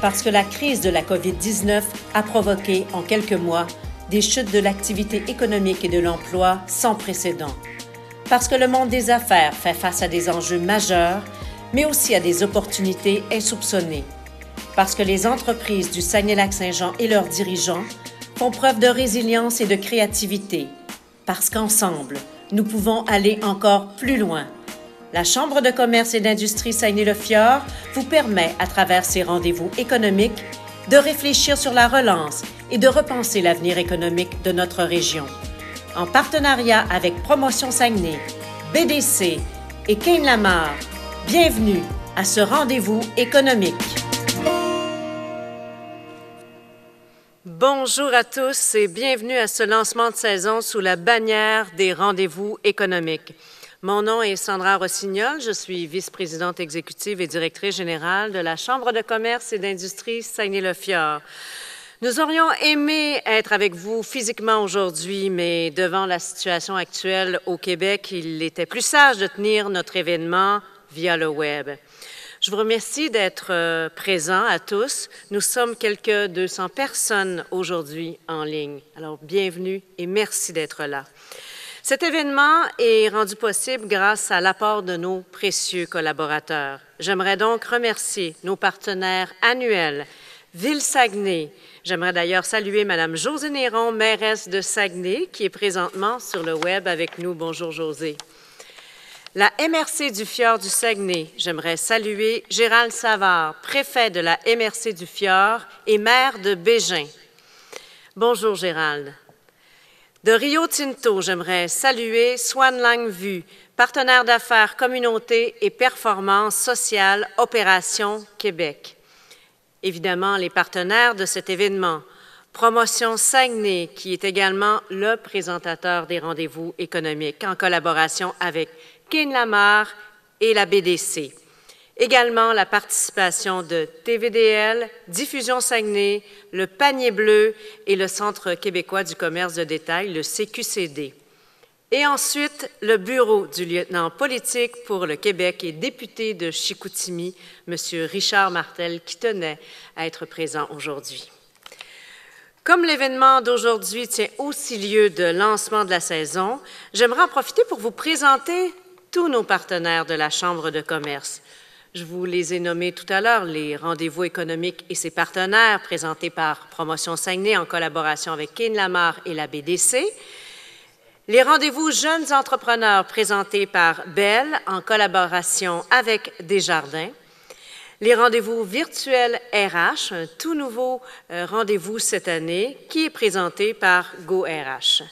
Parce que la crise de la COVID-19 a provoqué en quelques mois des chutes de l'activité économique et de l'emploi sans précédent. Parce que le monde des affaires fait face à des enjeux majeurs, mais aussi à des opportunités insoupçonnées. Parce que les entreprises du Saguenay-Lac-Saint-Jean et leurs dirigeants font preuve de résilience et de créativité. Parce qu'ensemble, nous pouvons aller encore plus loin. La Chambre de commerce et d'industrie Saguenay-le-Fjord vous permet, à travers ces rendez-vous économiques, de réfléchir sur la relance et de repenser l'avenir économique de notre région. En partenariat avec Promotion Saguenay, BDC et Kane Lamar, bienvenue à ce rendez-vous économique. Bonjour à tous et bienvenue à ce lancement de saison sous la bannière des rendez-vous économiques. Mon nom est Sandra Rossignol, je suis vice-présidente exécutive et directrice générale de la Chambre de commerce et d'industrie Saguenay-le-Fjord. Nous aurions aimé être avec vous physiquement aujourd'hui, mais devant la situation actuelle au Québec, il était plus sage de tenir notre événement via le web. Je vous remercie d'être euh, présents à tous. Nous sommes quelques 200 personnes aujourd'hui en ligne. Alors, bienvenue et merci d'être là. Cet événement est rendu possible grâce à l'apport de nos précieux collaborateurs. J'aimerais donc remercier nos partenaires annuels, Ville Saguenay. J'aimerais d'ailleurs saluer Mme José Néron, mairesse de Saguenay, qui est présentement sur le web avec nous. Bonjour José. La MRC du Fjord du Saguenay. J'aimerais saluer Gérald Savard, préfet de la MRC du Fjord et maire de Bégin. Bonjour Gérald. De Rio Tinto, j'aimerais saluer Swan Lang Vu, partenaire d'affaires communauté et performance sociale Opération Québec. Évidemment, les partenaires de cet événement, Promotion Saguenay, qui est également le présentateur des rendez-vous économiques en collaboration avec Ken Lamar et la BDC. Également la participation de TVDL, Diffusion Saguenay, le Panier Bleu et le Centre québécois du commerce de détail, le CQCD. Et ensuite, le bureau du lieutenant politique pour le Québec et député de Chicoutimi, M. Richard Martel, qui tenait à être présent aujourd'hui. Comme l'événement d'aujourd'hui tient aussi lieu de lancement de la saison, j'aimerais en profiter pour vous présenter tous nos partenaires de la Chambre de commerce. Je vous les ai nommés tout à l'heure, les rendez-vous économiques et ses partenaires présentés par Promotion Saguenay en collaboration avec Ken Lamar et la BDC. Les rendez-vous jeunes entrepreneurs présentés par Bell en collaboration avec Desjardins. Les rendez-vous virtuels RH, un tout nouveau euh, rendez-vous cette année qui est présenté par GoRH.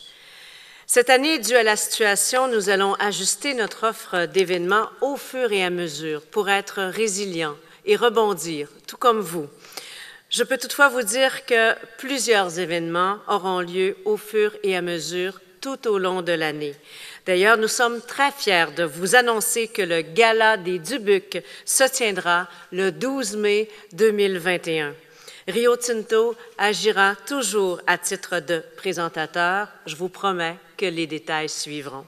Cette année, dû à la situation, nous allons ajuster notre offre d'événements au fur et à mesure pour être résilients et rebondir, tout comme vous. Je peux toutefois vous dire que plusieurs événements auront lieu au fur et à mesure tout au long de l'année. D'ailleurs, nous sommes très fiers de vous annoncer que le Gala des Dubucs se tiendra le 12 mai 2021. Rio Tinto agira toujours à titre de présentateur. Je vous promets les détails suivront.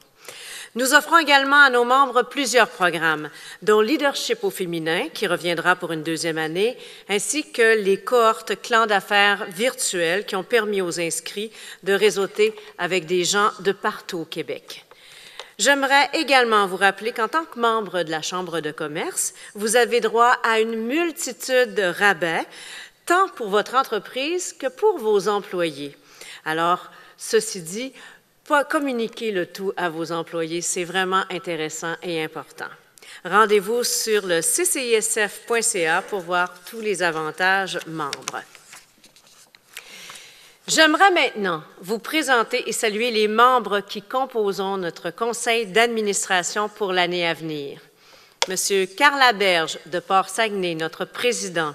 Nous offrons également à nos membres plusieurs programmes, dont Leadership au féminin, qui reviendra pour une deuxième année, ainsi que les cohortes clans d'affaires virtuels qui ont permis aux inscrits de réseauter avec des gens de partout au Québec. J'aimerais également vous rappeler qu'en tant que membre de la Chambre de commerce, vous avez droit à une multitude de rabais, tant pour votre entreprise que pour vos employés. Alors, ceci dit, communiquer le tout à vos employés, c'est vraiment intéressant et important. Rendez-vous sur le ccisf.ca pour voir tous les avantages membres. J'aimerais maintenant vous présenter et saluer les membres qui composent notre conseil d'administration pour l'année à venir. Monsieur Carl Aberge de Port-Saguenay, notre président,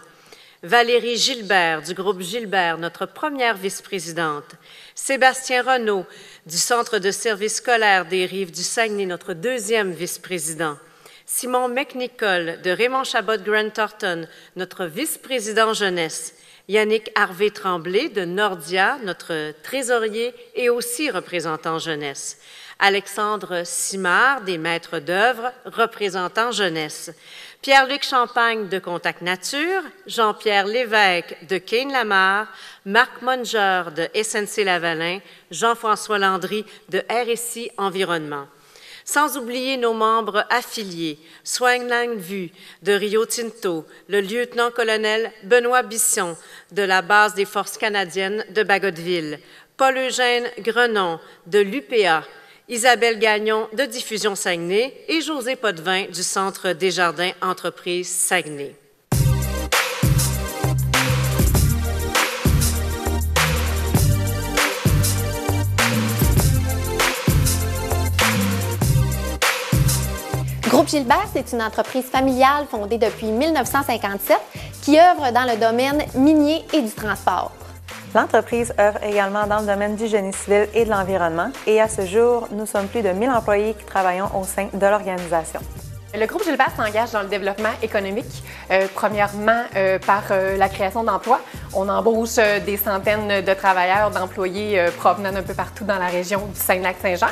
Valérie Gilbert du groupe Gilbert, notre première vice-présidente, Sébastien Renaud du Centre de services scolaires des Rives du Saguenay, notre deuxième vice-président, Simon McNichol de Raymond Chabot Grand Thornton, notre vice-président jeunesse, Yannick Harvé Tremblay de Nordia, notre trésorier et aussi représentant jeunesse, Alexandre Simard, des maîtres d'œuvre, représentant jeunesse. Pierre-Luc Champagne de Contact Nature, Jean-Pierre Lévesque de Kane Lamar, Marc Monger de SNC Lavalin, Jean-François Landry de RSI Environnement. Sans oublier nos membres affiliés, Swang Lang Vu de Rio Tinto, le lieutenant-colonel Benoît Bisson de la base des forces canadiennes de Bagotville, Paul-Eugène Grenon de l'UPA, Isabelle Gagnon de Diffusion Saguenay et José Potvin du Centre Desjardins Entreprises Saguenay. Groupe Gilbert, c'est une entreprise familiale fondée depuis 1957 qui œuvre dans le domaine minier et du transport. L'entreprise œuvre également dans le domaine du génie civil et de l'environnement et à ce jour, nous sommes plus de 1000 employés qui travaillons au sein de l'organisation. Le groupe Gilbert s'engage dans le développement économique, euh, premièrement euh, par euh, la création d'emplois. On embauche des centaines de travailleurs, d'employés provenant d'un peu partout dans la région du Saint-Lac-Saint-Jean.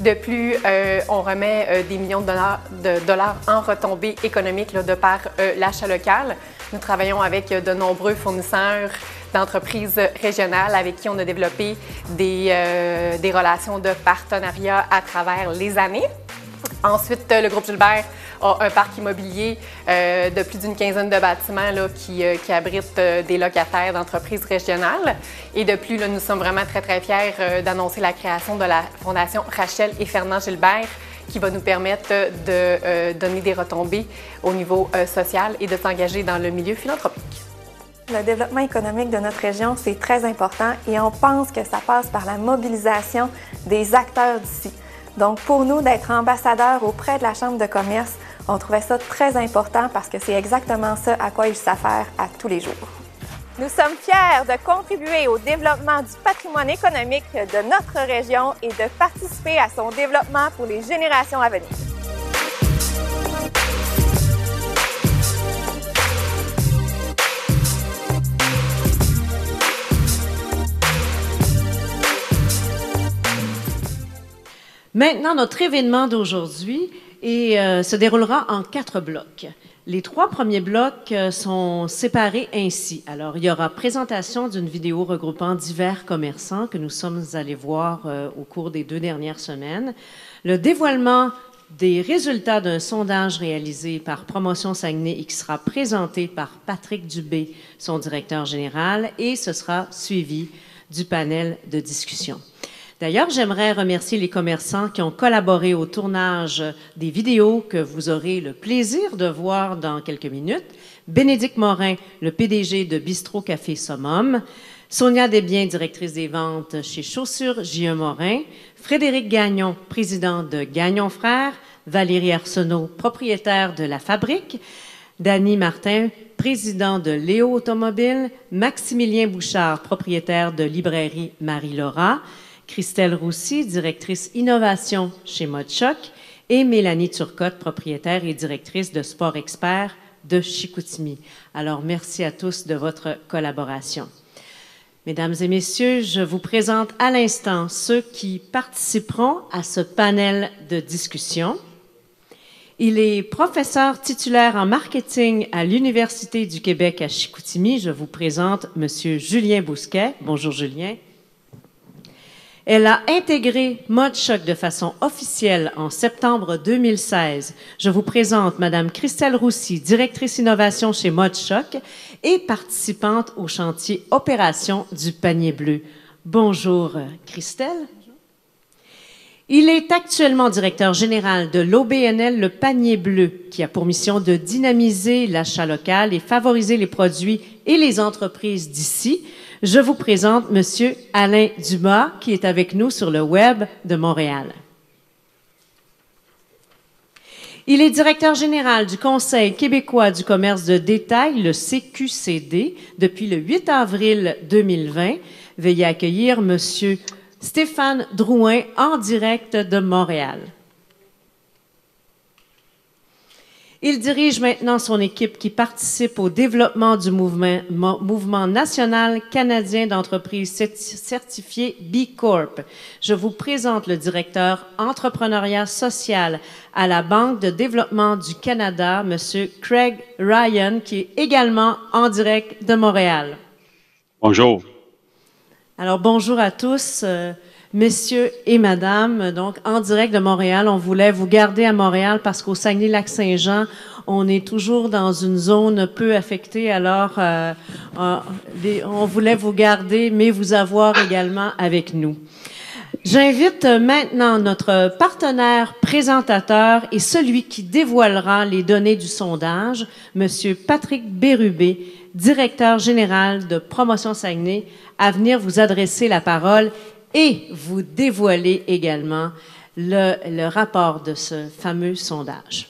De plus, on remet des millions de dollars, de dollars en retombées économiques de par l'achat local. Nous travaillons avec de nombreux fournisseurs d'entreprises régionales avec qui on a développé des, euh, des relations de partenariat à travers les années. Ensuite, le groupe Gilbert a un parc immobilier euh, de plus d'une quinzaine de bâtiments là, qui, euh, qui abritent des locataires d'entreprises régionales. Et de plus, nous sommes vraiment très, très fiers d'annoncer la création de la Fondation Rachel et Fernand Gilbert qui va nous permettre de donner des retombées au niveau social et de s'engager dans le milieu philanthropique. Le développement économique de notre région, c'est très important et on pense que ça passe par la mobilisation des acteurs d'ici. Donc, pour nous, d'être ambassadeurs auprès de la Chambre de commerce, on trouvait ça très important parce que c'est exactement ça à quoi ils s'affairent à tous les jours. Nous sommes fiers de contribuer au développement du patrimoine économique de notre région et de participer à son développement pour les générations à venir. Maintenant, notre événement d'aujourd'hui euh, se déroulera en quatre blocs. Les trois premiers blocs euh, sont séparés ainsi. Alors, il y aura présentation d'une vidéo regroupant divers commerçants que nous sommes allés voir euh, au cours des deux dernières semaines. Le dévoilement des résultats d'un sondage réalisé par Promotion Saguenay qui sera présenté par Patrick Dubé, son directeur général, et ce sera suivi du panel de discussion. D'ailleurs, j'aimerais remercier les commerçants qui ont collaboré au tournage des vidéos que vous aurez le plaisir de voir dans quelques minutes. Bénédicte Morin, le PDG de Bistro Café Summum, Sonia Desbiens, directrice des ventes chez Chaussures. J.E. Morin, Frédéric Gagnon, président de Gagnon Frères, Valérie Arsenault, propriétaire de La Fabrique, Danny Martin, président de Léo Automobile, Maximilien Bouchard, propriétaire de librairie Marie-Laura, Christelle Roussy, directrice innovation chez Modchoc, et Mélanie Turcotte, propriétaire et directrice de Sport Expert de Chicoutimi. Alors, merci à tous de votre collaboration. Mesdames et messieurs, je vous présente à l'instant ceux qui participeront à ce panel de discussion. Il est professeur titulaire en marketing à l'Université du Québec à Chicoutimi. Je vous présente Monsieur Julien Bousquet. Bonjour Julien. Elle a intégré Mode de façon officielle en septembre 2016. Je vous présente Madame Christelle Roussy, directrice innovation chez Mode et participante au chantier Opération du panier bleu. Bonjour Christelle. Il est actuellement directeur général de l'OBNL Le Panier Bleu, qui a pour mission de dynamiser l'achat local et favoriser les produits et les entreprises d'ici je vous présente Monsieur Alain Dumas, qui est avec nous sur le web de Montréal. Il est directeur général du Conseil québécois du commerce de détail, le CQCD, depuis le 8 avril 2020. Veuillez accueillir Monsieur Stéphane Drouin en direct de Montréal. Il dirige maintenant son équipe qui participe au développement du mouvement, mouvement national canadien d'entreprises certifiées B Corp. Je vous présente le directeur entrepreneuriat social à la Banque de développement du Canada, Monsieur Craig Ryan, qui est également en direct de Montréal. Bonjour. Alors bonjour à tous. Messieurs et Madame, donc en direct de Montréal, on voulait vous garder à Montréal parce qu'au Saguenay-Lac-Saint-Jean, on est toujours dans une zone peu affectée. Alors, euh, euh, on voulait vous garder, mais vous avoir également avec nous. J'invite maintenant notre partenaire présentateur et celui qui dévoilera les données du sondage, Monsieur Patrick Bérubé, directeur général de Promotion Saguenay, à venir vous adresser la parole et vous dévoiler également le, rapport de ce fameux sondage.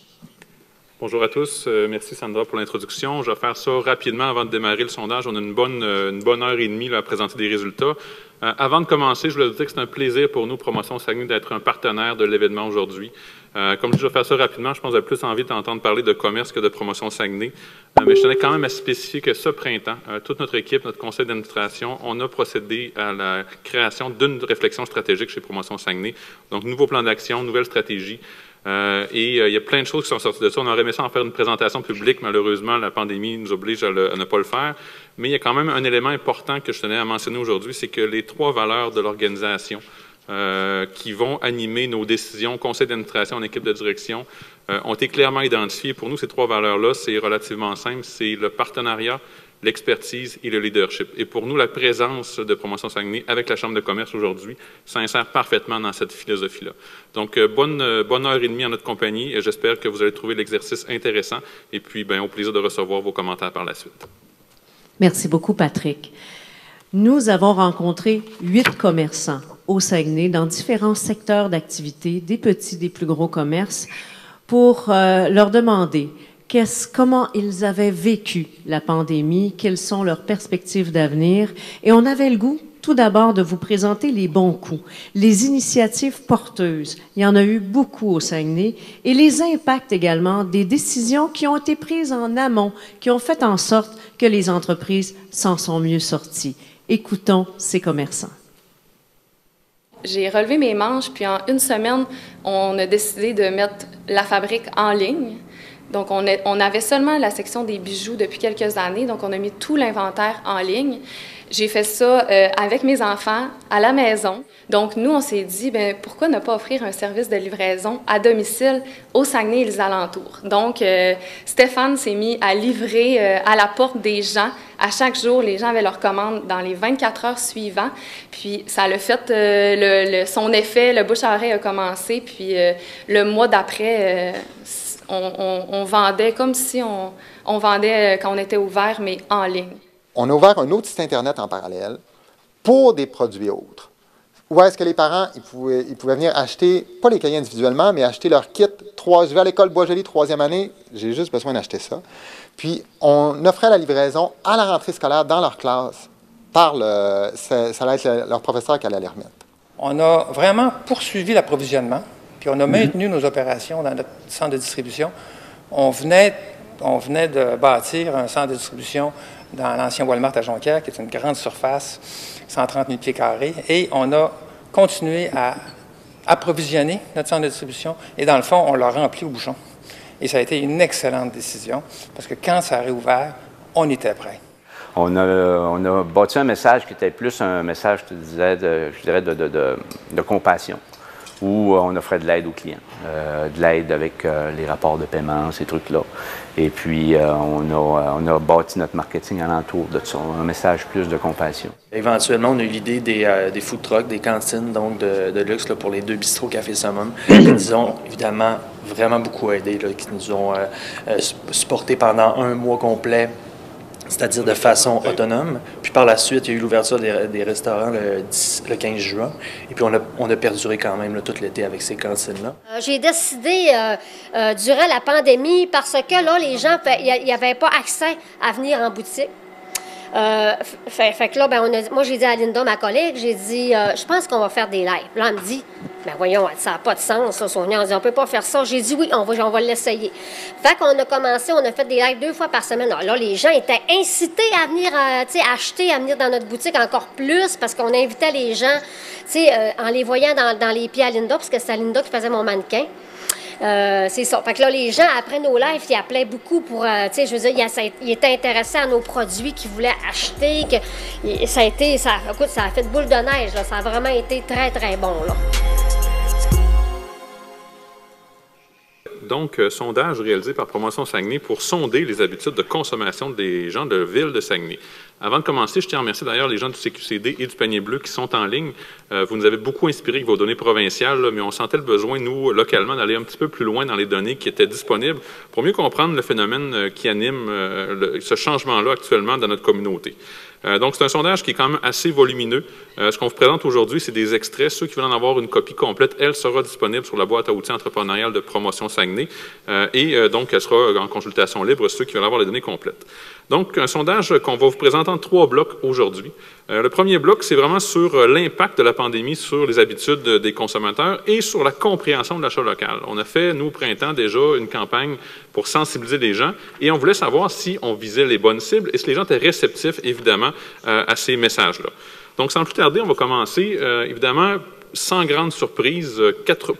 Bonjour à tous. Euh, merci Sandra pour l'introduction. Je vais faire ça rapidement avant de démarrer le sondage. On a une bonne, euh, une bonne heure et demie à présenter des résultats. Euh, avant de commencer, je voulais vous dire que c'est un plaisir pour nous, Promotion Saguenay, d'être un partenaire de l'événement aujourd'hui. Euh, comme je vais faire ça rapidement, je pense que vous plus envie d'entendre parler de commerce que de promotion Saguenay. Euh, mais je tenais quand même à spécifier que ce printemps, euh, toute notre équipe, notre conseil d'administration, on a procédé à la création d'une réflexion stratégique chez Promotion Saguenay. Donc, nouveau plan d'action, nouvelle stratégie. et il y a plein de choses qui sont sorties de ça. On aurait aimé ça en faire une présentation publique. Malheureusement, la pandémie nous oblige à, ne pas le faire. Mais il y a quand même un élément important que je tenais à mentionner aujourd'hui, c'est que les trois valeurs de l'organisation, euh, qui vont animer nos décisions, conseil d'administration en équipe de direction, euh, ont été clairement identifiées. Pour nous, ces trois valeurs-là, c'est relativement simple. C'est le partenariat, l'expertise et le leadership. Et pour nous, la présence de Promotion Saguenay avec la Chambre de commerce aujourd'hui s'insère parfaitement dans cette philosophie-là. Donc, euh, bonne, bonne heure et demie en notre compagnie et j'espère que vous allez trouver l'exercice intéressant et puis, ben, au plaisir de recevoir vos commentaires par la suite. Merci beaucoup, Patrick. Nous avons rencontré huit commerçants au Saguenay dans différents secteurs d'activité, des petits, des plus gros commerces, pour euh, leur demander comment ils avaient vécu la pandémie, quelles sont leurs perspectives d'avenir. Et on avait le goût, tout d'abord, de vous présenter les bons coups, les initiatives porteuses. Il y en a eu beaucoup au Saguenay, et les impacts également des décisions qui ont été prises en amont, qui ont fait en sorte que les entreprises s'en sont mieux sorties. Écoutons ces commerçants. J'ai relevé mes manches, puis en une semaine, on a décidé de mettre la fabrique en ligne. Donc, on, on avait seulement la section des bijoux depuis quelques années, donc on a mis tout l'inventaire en ligne. J'ai fait ça euh, avec mes enfants à la maison. Donc, nous, on s'est dit, ben, pourquoi ne pas offrir un service de livraison à domicile au Saguenay et les alentours? Donc, euh, Stéphane s'est mis à livrer euh, à la porte des gens. À chaque jour, les gens avaient leur commande dans les 24 heures suivantes. Puis, ça a fait le, son effet. Le bouche à oreille a commencé. Puis, le mois d'après, on, on, vendait comme si on, on vendait quand on était ouvert, mais en ligne on a ouvert un autre site Internet en parallèle pour des produits autres. Où est-ce que les parents, ils pouvaient, ils pouvaient, venir acheter, pas les cahiers individuellement, mais acheter leur kit. Trois, je vais à l'école Bois-Joli, troisième année, j'ai juste besoin d'acheter ça. Puis, on offrait la livraison à la rentrée scolaire dans leur classe par le, ça, ça allait être leur professeur qui allait les remettre. On a vraiment poursuivi l'approvisionnement, puis on a maintenu nos opérations dans notre centre de distribution. On venait, on venait de bâtir un centre de distribution dans l'ancien Walmart à Jonquière, qui est une grande surface, 130 000 pieds carrés, et on a continué à approvisionner notre centre de distribution, et dans le fond, on l'a rempli au bouchon. Et ça a été une excellente décision, parce que quand ça a réouvert, on était prêt. On a, on a bâti un message qui était plus un message, je, disais, de, je dirais, de compassion où on offrait de l'aide aux clients, euh, de l'aide avec euh, les rapports de paiement, ces trucs-là. Et puis, euh, on, a, on a bâti notre marketing alentour de ça, un message plus de compassion. Éventuellement, on a eu l'idée des, des, food trucks, des cantines donc de, de luxe là, pour les deux bistrots Café Summum, qui nous ont évidemment vraiment beaucoup aidé, là, qui nous ont supporté pendant un mois complet c'est-à-dire de façon autonome. Puis par la suite, il y a eu l'ouverture des, restaurants le, 15 juin. Et puis on a, on a perduré quand même tout l'été avec ces cantines-là. Euh, j'ai décidé euh, euh, durant la pandémie parce que là, les gens, il pas accès à venir en boutique. Euh, fait, que là, ben, on a, moi, j'ai dit à Linda, ma collègue, j'ai dit, euh, je pense qu'on va faire des lives. Là, elle me dit, ben voyons, ça n'a pas de sens, ça, Sonia. On dit, on peut pas faire ça. J'ai dit, oui, on va, on va l'essayer. Fait qu'on a commencé, on a fait des lives deux fois par semaine. Alors là, les gens étaient incités à venir, euh, acheter, à venir dans notre boutique encore plus parce qu'on invitait les gens, en les voyant dans, dans les pieds à Linda, parce que c'est Linda qui faisait mon mannequin. Euh, c'est ça. Fait que là, les gens, après nos lives, ils appelaient beaucoup pour, euh, tu sais, je veux dire, ils, étaient intéressés à nos produits qu'ils voulaient acheter. Ça a été, ça, écoute, ça a fait boule de neige, Ça a vraiment été très, très bon, là. donc, euh, sondage réalisé par Promotion Saguenay pour sonder les habitudes de consommation des gens de ville de Saguenay. Avant de commencer, je tiens à remercier d'ailleurs les gens du CQCD et du Panier Bleu qui sont en ligne. Euh, vous nous avez beaucoup inspiré avec vos données provinciales, mais on sentait le besoin, nous, localement, d'aller un petit peu plus loin dans les données qui étaient disponibles pour mieux comprendre le phénomène euh, qui anime ce changement-là actuellement dans notre communauté. Euh, donc, c'est un sondage qui est quand même assez volumineux. Euh, ce qu'on vous présente aujourd'hui, c'est des extraits. Ceux qui veulent en avoir une copie complète, elle sera disponible sur la boîte à outils entrepreneuriale de promotion Saguenay. Euh, et donc, elle sera en consultation libre, ceux qui veulent avoir les données complètes. Donc, un sondage qu'on va vous présenter en trois blocs aujourd'hui. Euh, le premier bloc, c'est vraiment sur euh, l'impact de la pandémie sur les habitudes des consommateurs et sur la compréhension de l'achat local. On a fait, nous, au printemps, déjà une campagne pour sensibiliser les gens et on voulait savoir si on visait les bonnes cibles et si les gens étaient réceptifs, évidemment, euh, à ces messages-là. Donc, sans plus tarder, on va commencer. évidemment, sans grande surprise,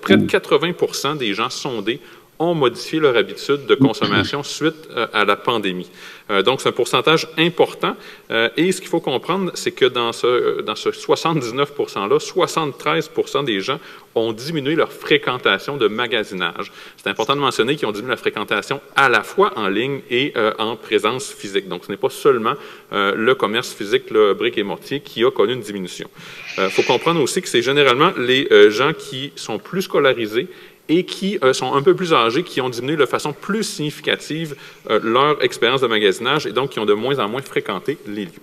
près de 80% des gens sondés ont modifié leur habitude de consommation suite euh, à la pandémie. Euh, donc, c'est un pourcentage important. Euh, et ce qu'il faut comprendre, c'est que dans ce, dans ce 79 %-là, 73% des gens ont diminué leur fréquentation de magasinage. C'est important de mentionner qu'ils ont diminué la fréquentation à la fois en ligne et en présence physique. Donc, ce n'est pas seulement le commerce physique, le brique et mortier, qui a connu une diminution. Il faut comprendre aussi que c'est généralement les gens qui sont plus scolarisés et qui euh, sont un peu plus âgés, qui ont diminué de façon plus significative euh, leur expérience de magasinage et donc qui ont de moins en moins fréquenté les lieux.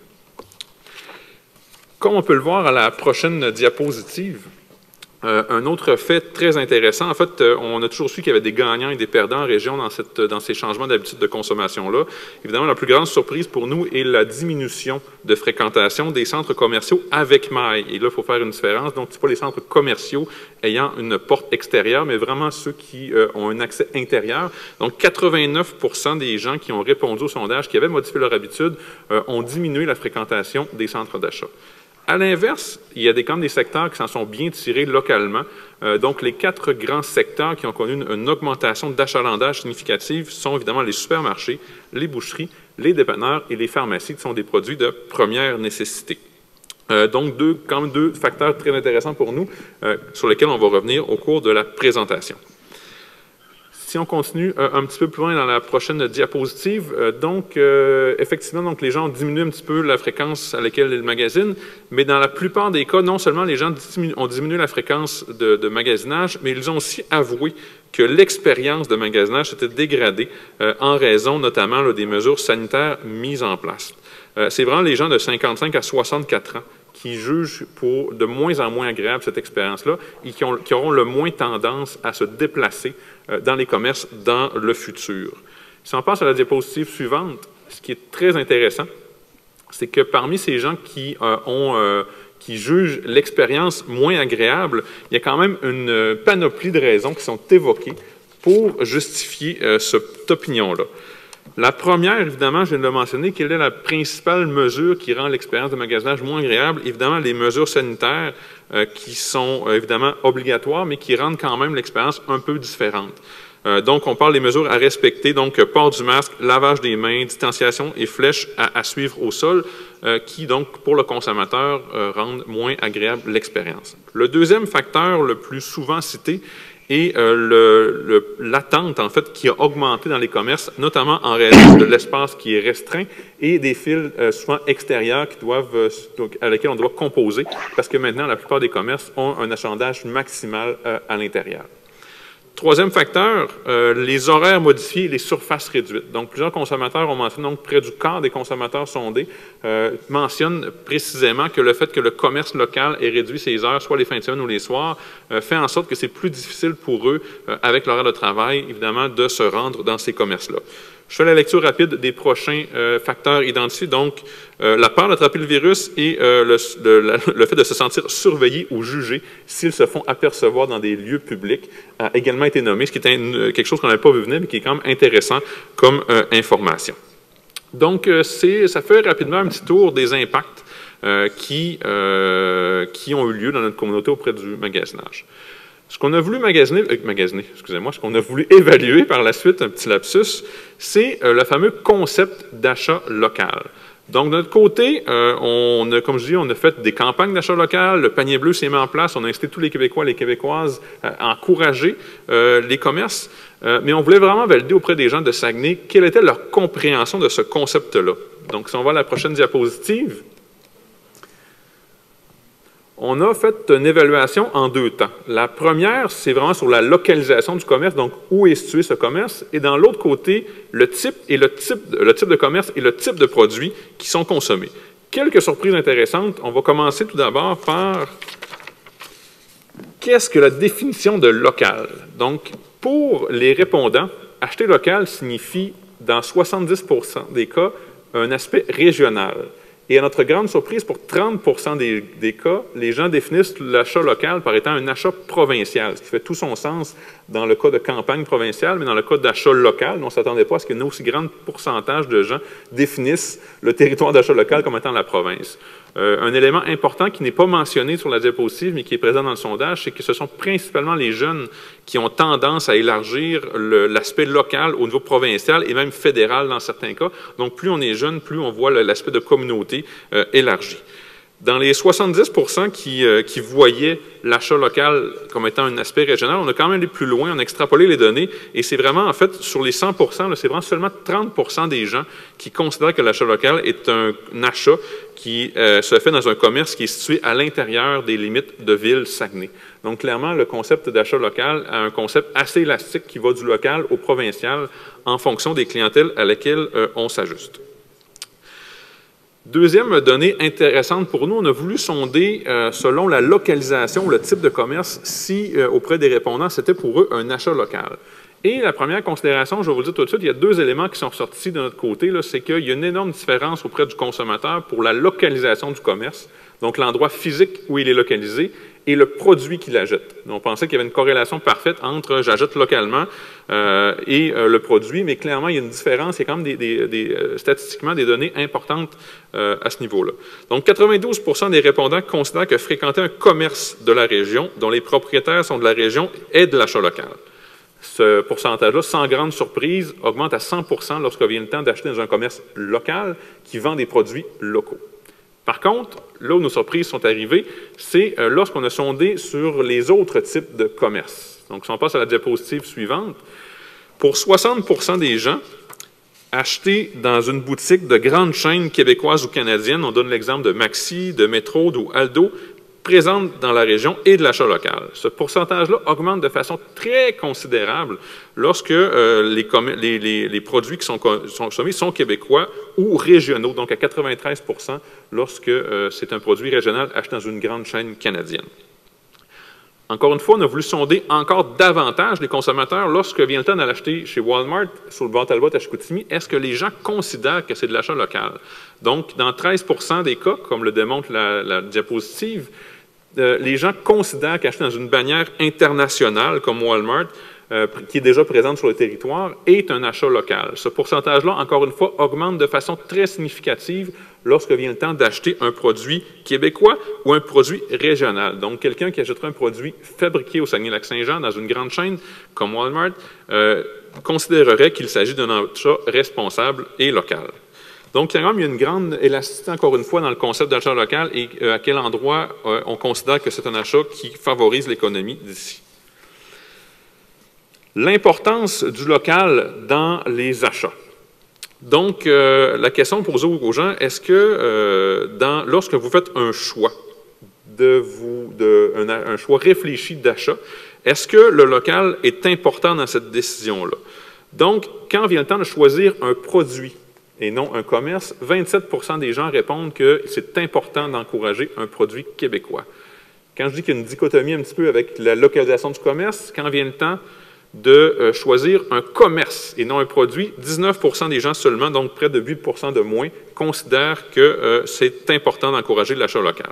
Comme on peut le voir à la prochaine diapositive, euh, un autre fait très intéressant, en fait, euh, on a toujours su qu'il y avait des gagnants et des perdants en région dans, ces changements d'habitude de consommation-là. Évidemment, la plus grande surprise pour nous est la diminution de fréquentation des centres commerciaux avec maille. Et là, il faut faire une différence. Donc, ce pas les centres commerciaux ayant une porte extérieure, mais vraiment ceux qui euh, ont un accès intérieur. Donc, 89% des gens qui ont répondu au sondage, qui avaient modifié leur habitude, ont diminué la fréquentation des centres d'achat. À l'inverse, il y a des, quand des secteurs qui s'en sont bien tirés localement. Euh, donc, les quatre grands secteurs qui ont connu une, augmentation d'achalandage significative sont évidemment les supermarchés, les boucheries, les dépanneurs et les pharmacies, qui sont des produits de première nécessité. Euh, donc, deux, quand même deux facteurs très intéressants pour nous, euh, sur lesquels on va revenir au cours de la présentation si on continue euh, un petit peu plus loin dans la prochaine diapositive, euh, donc euh, effectivement, donc les gens ont diminué un petit peu la fréquence à laquelle ils magasinent, mais dans la plupart des cas, non seulement les gens ont diminué la fréquence de, magasinage, mais ils ont aussi avoué que l'expérience de magasinage s'était dégradée en raison notamment des mesures sanitaires mises en place. C'est vraiment les gens de 55 à 64 ans qui jugent pour de moins en moins agréable cette expérience-là et qui, auront le moins tendance à se déplacer euh, dans les commerces dans le futur. Si on passe à la diapositive suivante, ce qui est très intéressant, c'est que parmi ces gens qui, euh, ont, euh, qui jugent l'expérience moins agréable, il y a quand même une panoplie de raisons qui sont évoquées pour justifier cette opinion-là. La première, évidemment, je viens de le mentionner, quelle est la principale mesure qui rend l'expérience de magasinage moins agréable? Évidemment, les mesures sanitaires euh, qui sont euh, évidemment obligatoires, mais qui rendent quand même l'expérience un peu différente. Euh, donc, on parle des mesures à respecter, donc port du masque, lavage des mains, distanciation et flèches à, suivre au sol, qui donc, pour le consommateur, rendent moins agréable l'expérience. Le deuxième facteur le plus souvent cité et euh, l'attente, en fait, qui a augmenté dans les commerces, notamment en raison de l'espace qui est restreint et des fils euh, souvent extérieurs qui doivent, euh, à lesquels on doit composer, parce que maintenant, la plupart des commerces ont un achalandage maximal à l'intérieur. Troisième facteur, euh, les horaires modifiés et les surfaces réduites. Donc, plusieurs consommateurs ont mentionné, donc près du quart des consommateurs sondés euh, mentionnent précisément que le fait que le commerce local ait réduit ses heures, soit les fins de semaine ou les soirs, euh, fait en sorte que c'est plus difficile pour eux, avec l'horaire de travail, évidemment, de se rendre dans ces commerces-là. Je fais la lecture rapide des prochains euh, facteurs identifiés. Donc, euh, la peur d'attraper le virus et euh, le, fait de se sentir surveillé ou jugé s'ils se font apercevoir dans des lieux publics a également été nommé, ce qui est quelque chose qu'on n'avait pas vu venir, mais qui est quand même intéressant comme information. Donc, ça fait rapidement un petit tour des impacts qui, qui ont eu lieu dans notre communauté auprès du magasinage. Ce qu'on a voulu magasiner, euh, ce qu'on a voulu évaluer par la suite, un petit lapsus, c'est euh, le fameux concept d'achat local. Donc, de notre côté, euh, on a, comme je dis, on a fait des campagnes d'achat local. Le panier bleu s'est mis en place. On a incité tous les Québécois et les Québécoises à encourager les commerces. mais on voulait vraiment valider auprès des gens de Saguenay quelle était leur compréhension de ce concept-là. Donc, si on va à la prochaine diapositive, on a fait une évaluation en deux temps. La première, c'est vraiment sur la localisation du commerce, donc où est situé ce commerce, et dans l'autre côté, le type, et le, type, de commerce et le type de produits qui sont consommés. Quelques surprises intéressantes. On va commencer tout d'abord par qu'est-ce que la définition de local? Donc, pour les répondants, acheter local signifie, dans 70% des cas, un aspect régional. Et à notre grande surprise, pour 30 des, des, cas, les gens définissent l'achat local par étant un achat provincial, ce qui fait tout son sens dans le cas de campagne provinciale, mais dans le cas d'achat local, on ne s'attendait pas à ce qu'un aussi grand pourcentage de gens définissent le territoire d'achat local comme étant la province. Euh, un élément important qui n'est pas mentionné sur la diapositive, mais qui est présent dans le sondage, c'est que ce sont principalement les jeunes qui ont tendance à élargir l'aspect local au niveau provincial et même fédéral dans certains cas. Donc, plus on est jeune, plus on voit l'aspect de communauté euh, élargi. Dans les 70 qui, euh, qui voyaient l'achat local comme étant un aspect régional, on a quand même allé plus loin, on a extrapolé les données, et c'est vraiment, en fait, sur les 100 c'est vraiment seulement 30% des gens qui considèrent que l'achat local est un, achat qui euh, se fait dans un commerce qui est situé à l'intérieur des limites de ville Saguenay. Donc, clairement, le concept d'achat local a un concept assez élastique qui va du local au provincial en fonction des clientèles à lesquelles euh, on s'ajuste. Deuxième donnée intéressante pour nous, on a voulu sonder, euh, selon la localisation, le type de commerce, si euh, auprès des répondants, c'était pour eux un achat local. Et la première considération, je vais vous le dire tout de suite, il y a deux éléments qui sont sortis de notre côté, c'est qu'il y a une énorme différence auprès du consommateur pour la localisation du commerce, donc l'endroit physique où il est localisé, et le produit qu'il achète. On pensait qu'il y avait une corrélation parfaite entre j'achète localement euh, et euh, le produit, mais clairement, il y a une différence. Il y a quand même des, euh, statistiquement des données importantes à ce niveau-là. Donc, 92 des répondants considèrent que fréquenter un commerce de la région, dont les propriétaires sont de la région, est de l'achat local. Ce pourcentage-là, sans grande surprise, augmente à 100% lorsque vient le temps d'acheter dans un commerce local qui vend des produits locaux. Par contre, là où nos surprises sont arrivées, c'est euh, lorsqu'on a sondé sur les autres types de commerce. Donc, si on passe à la diapositive suivante, pour 60% des gens, acheter dans une boutique de grandes chaînes québécoises ou canadiennes, on donne l'exemple de Maxi, de Métro, ou Aldo, présente dans la région et de l'achat local. Ce pourcentage-là augmente de façon très considérable lorsque euh, les, produits qui sont, consommés sont québécois ou régionaux, donc à 93% lorsque euh, c'est un produit régional acheté dans une grande chaîne canadienne. Encore une fois, on a voulu sonder encore davantage les consommateurs lorsque vient le temps d'aller acheter chez Walmart, sur le bord à Chicoutimi, est-ce que les gens considèrent que c'est de l'achat local? Donc, dans 13% des cas, comme le démontre la diapositive, euh, les gens considèrent qu'acheter dans une bannière internationale comme Walmart, euh, qui est déjà présente sur le territoire, est un achat local. Ce pourcentage-là, encore une fois, augmente de façon très significative lorsque vient le temps d'acheter un produit québécois ou un produit régional. Donc, quelqu'un qui achèterait un produit fabriqué au Saguenay-Lac-Saint-Jean dans une grande chaîne comme Walmart euh, considérerait qu'il s'agit d'un achat responsable et local. Donc, il y a une grande élasticité, encore une fois, dans le concept d'achat local et euh, à quel endroit euh, on considère que c'est un achat qui favorise l'économie d'ici. L'importance du local dans les achats. Donc, euh, la question posée aux gens, est-ce que lorsque vous faites un choix, de vous, de, un choix réfléchi d'achat, est-ce que le local est important dans cette décision-là? Donc, quand vient le temps de choisir un produit et non un commerce, 27% des gens répondent que c'est important d'encourager un produit québécois. Quand je dis qu'il y a une dichotomie un petit peu avec la localisation du commerce, quand vient le temps de euh, choisir un commerce et non un produit. 19% des gens seulement, donc près de 8% de moins, considèrent que euh, c'est important d'encourager l'achat local.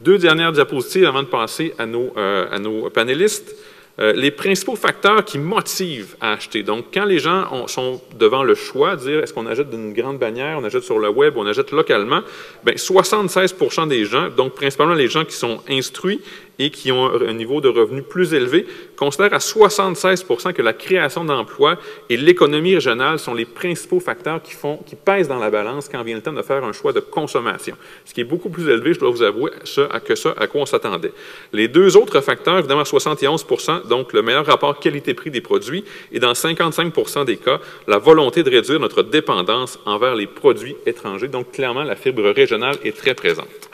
Deux dernières diapositives avant de passer à nos, euh, à nos panélistes. Les principaux facteurs qui motivent à acheter. Donc, quand les gens sont devant le choix, dire est-ce qu'on achète d'une grande bannière, on achète sur le web, on achète localement, bien, 76% des gens, donc principalement les gens qui sont instruits et qui ont un niveau de revenu plus élevé considèrent à 76 que la création d'emplois et l'économie régionale sont les principaux facteurs qui, pèsent dans la balance quand vient le temps de faire un choix de consommation. Ce qui est beaucoup plus élevé, je dois vous avouer, que ça à quoi on s'attendait. Les deux autres facteurs, évidemment, 71% donc le meilleur rapport qualité-prix des produits, et dans 55% des cas, la volonté de réduire notre dépendance envers les produits étrangers. Donc, clairement, la fibre régionale est très présente.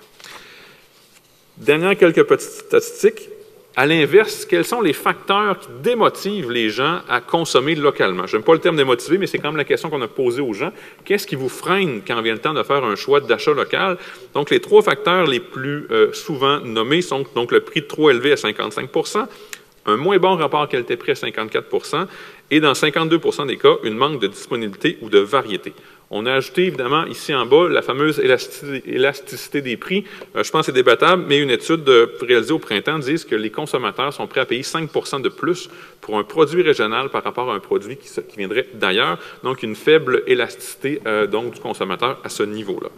Dernière quelques petites statistiques. À l'inverse, quels sont les facteurs qui démotivent les gens à consommer localement? Je n'aime pas le terme démotiver, mais c'est quand même la question qu'on a posée aux gens. Qu'est-ce qui vous freine quand vient le temps de faire un choix d'achat local? Donc, les trois facteurs les plus euh, souvent nommés sont donc le prix trop élevé à 55% un moins bon rapport qualité-prix à 54% et dans 52% des cas, une manque de disponibilité ou de variété. On a ajouté évidemment ici en bas la fameuse élasticité, des prix. Euh, je pense que c'est débattable, mais une étude réalisée au printemps dit que les consommateurs sont prêts à payer 5% de plus pour un produit régional par rapport à un produit qui, viendrait d'ailleurs. Donc, une faible élasticité euh, donc, du consommateur à ce niveau-là.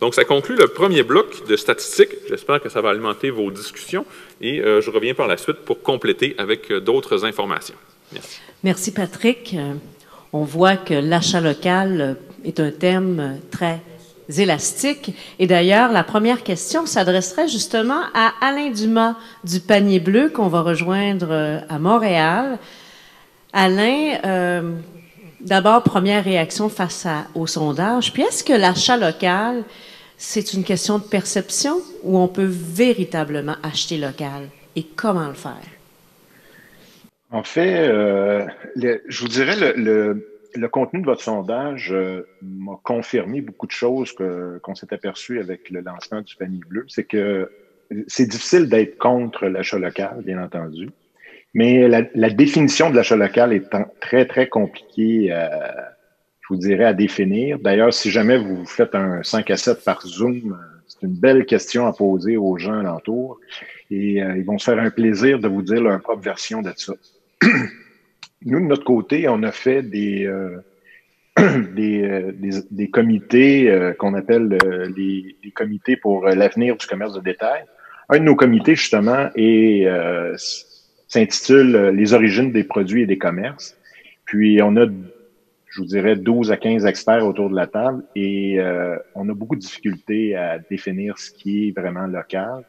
Donc, ça conclut le premier bloc de statistiques. J'espère que ça va alimenter vos discussions et euh, je reviens par la suite pour compléter avec d'autres informations. Merci. Merci, Patrick. On voit que l'achat local est un thème très élastique. Et d'ailleurs, la première question s'adresserait justement à Alain Dumas du Panier Bleu qu'on va rejoindre euh, à Montréal. Alain, euh, d'abord, première réaction face au sondage. Puis est-ce que l'achat local, c'est une question de perception ou on peut véritablement acheter local? Et comment le faire? En fait, euh, je vous dirais le le contenu de votre sondage euh, m'a confirmé beaucoup de choses qu'on s'est aperçu avec le lancement du panier bleu. C'est que c'est difficile d'être contre l'achat local, bien entendu, mais la, définition de l'achat local est très, très compliquée, je vous dirais, à définir. D'ailleurs, si jamais vous faites un 5 à 7 par Zoom, c'est une belle question à poser aux gens alentour et euh, ils vont se faire un plaisir de vous dire leur propre version de ça. Nous, de notre côté, on a fait des, euh, euh, des, des, comités euh, qu'on appelle les, les, comités pour l'avenir du commerce de détail. Un de nos comités, justement, est, s'intitule Les origines des produits et des commerces. Puis, on a, je vous dirais, 12 à 15 experts autour de la table et on a beaucoup de difficultés à définir ce qui est vraiment local.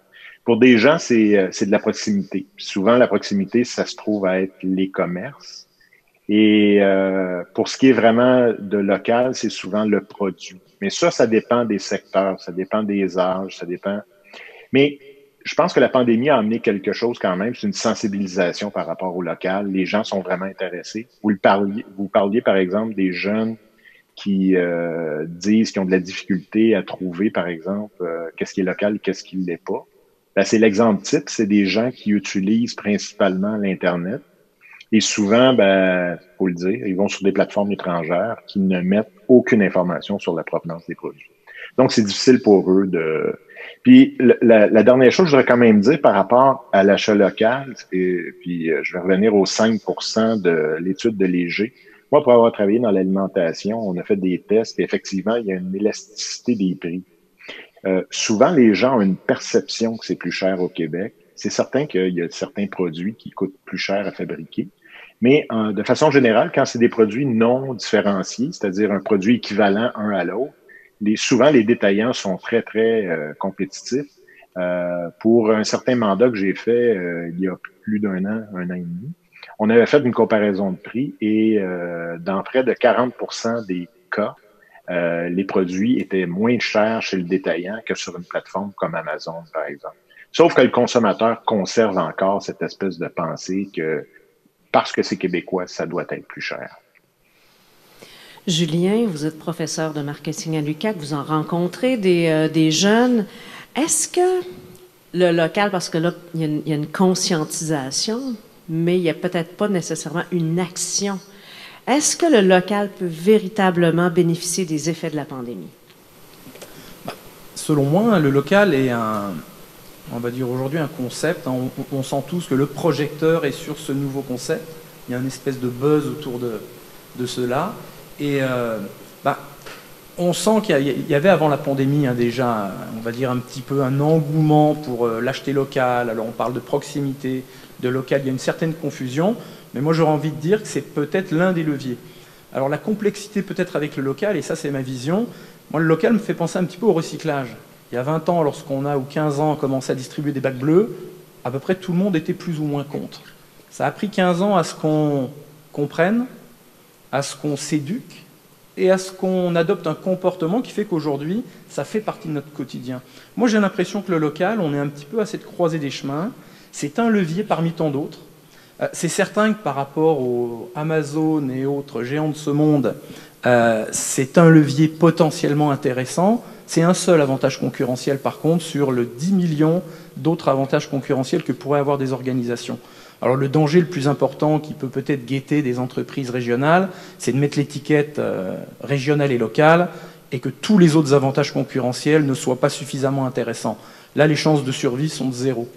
Pour des gens, c'est de la proximité. souvent, la proximité, ça se trouve à être les commerces. Et euh, pour ce qui est vraiment de local, c'est souvent le produit. Mais ça, ça dépend des secteurs, ça dépend des âges, ça dépend. Mais je pense que la pandémie a amené quelque chose quand même, c'est une sensibilisation par rapport au local. Les gens sont vraiment intéressés. Vous, le parliez, vous parliez, par exemple, des jeunes qui euh, disent qu'ils ont de la difficulté à trouver, par exemple, euh, qu'est-ce qui est local qu'est-ce qui ne l'est pas. Ben, c'est l'exemple type, c'est des gens qui utilisent principalement l'Internet et souvent, ben, faut le dire, ils vont sur des plateformes étrangères qui ne mettent aucune information sur la provenance des produits. Donc, c'est difficile pour eux de. Puis la, dernière chose, je voudrais quand même dire par rapport à l'achat local, et puis euh, je vais revenir aux 5% de l'étude de Léger. Moi, pour avoir travaillé dans l'alimentation, on a fait des tests et effectivement, il y a une élasticité des prix. Euh, souvent, les gens ont une perception que c'est plus cher au Québec. C'est certain qu'il y a certains produits qui coûtent plus cher à fabriquer. Mais euh, de façon générale, quand c'est des produits non différenciés, c'est-à-dire un produit équivalent un à l'autre, les, souvent les détaillants sont très, très euh, compétitifs. Euh, pour un certain mandat que j'ai fait il y a plus d'un an, un an et demi, on avait fait une comparaison de prix et dans près de 40% des cas, les produits étaient moins chers chez le détaillant que sur une plateforme comme Amazon, par exemple. Sauf que le consommateur conserve encore cette espèce de pensée que parce que c'est québécois, ça doit être plus cher. Julien, vous êtes professeur de marketing à l'UQAC, vous en rencontrez des, euh, des jeunes. Est-ce que le local parce que là, il y, a une, conscientisation, mais il n'y a peut-être pas nécessairement une action. Est-ce que le local peut véritablement bénéficier des effets de la pandémie? Selon moi, le local est un, on va dire aujourd'hui un concept. On, on, sent tous que le projecteur est sur ce nouveau concept. Il y a une espèce de buzz autour de, de cela. Et euh, bah, on sent qu'il y avait avant la pandémie hein, déjà, on va dire un petit peu un engouement pour euh, l'acheter local. Alors on parle de proximité, de local, il y a une certaine confusion, mais moi j'aurais envie de dire que c'est peut-être l'un des leviers. Alors la complexité peut-être avec le local, et ça c'est ma vision, moi le local me fait penser un petit peu au recyclage. Il y a 20 ans, lorsqu'on a, ou 15 ans, commencé à distribuer des bacs bleus, à peu près tout le monde était plus ou moins contre. Ça a pris 15 ans à ce qu'on comprenne, à ce qu'on s'éduque, et à ce qu'on adopte un comportement qui fait qu'aujourd'hui, ça fait partie de notre quotidien. Moi, j'ai l'impression que le local, on est un petit peu à cette croisée des chemins. C'est un levier parmi tant d'autres. Euh, c'est certain que par rapport aux Amazon et autres géants de ce monde, euh, c'est un levier potentiellement intéressant. C'est un seul avantage concurrentiel, par contre, sur le 10 millions d'autres avantages concurrentiels que pourraient avoir des organisations. Alors le danger le plus important qui peut peut-être guetter des entreprises régionales, c'est de mettre l'étiquette euh, régionale et locale et que tous les autres avantages concurrentiels ne soient pas suffisamment intéressants. Là, les chances de survie sont de zéro.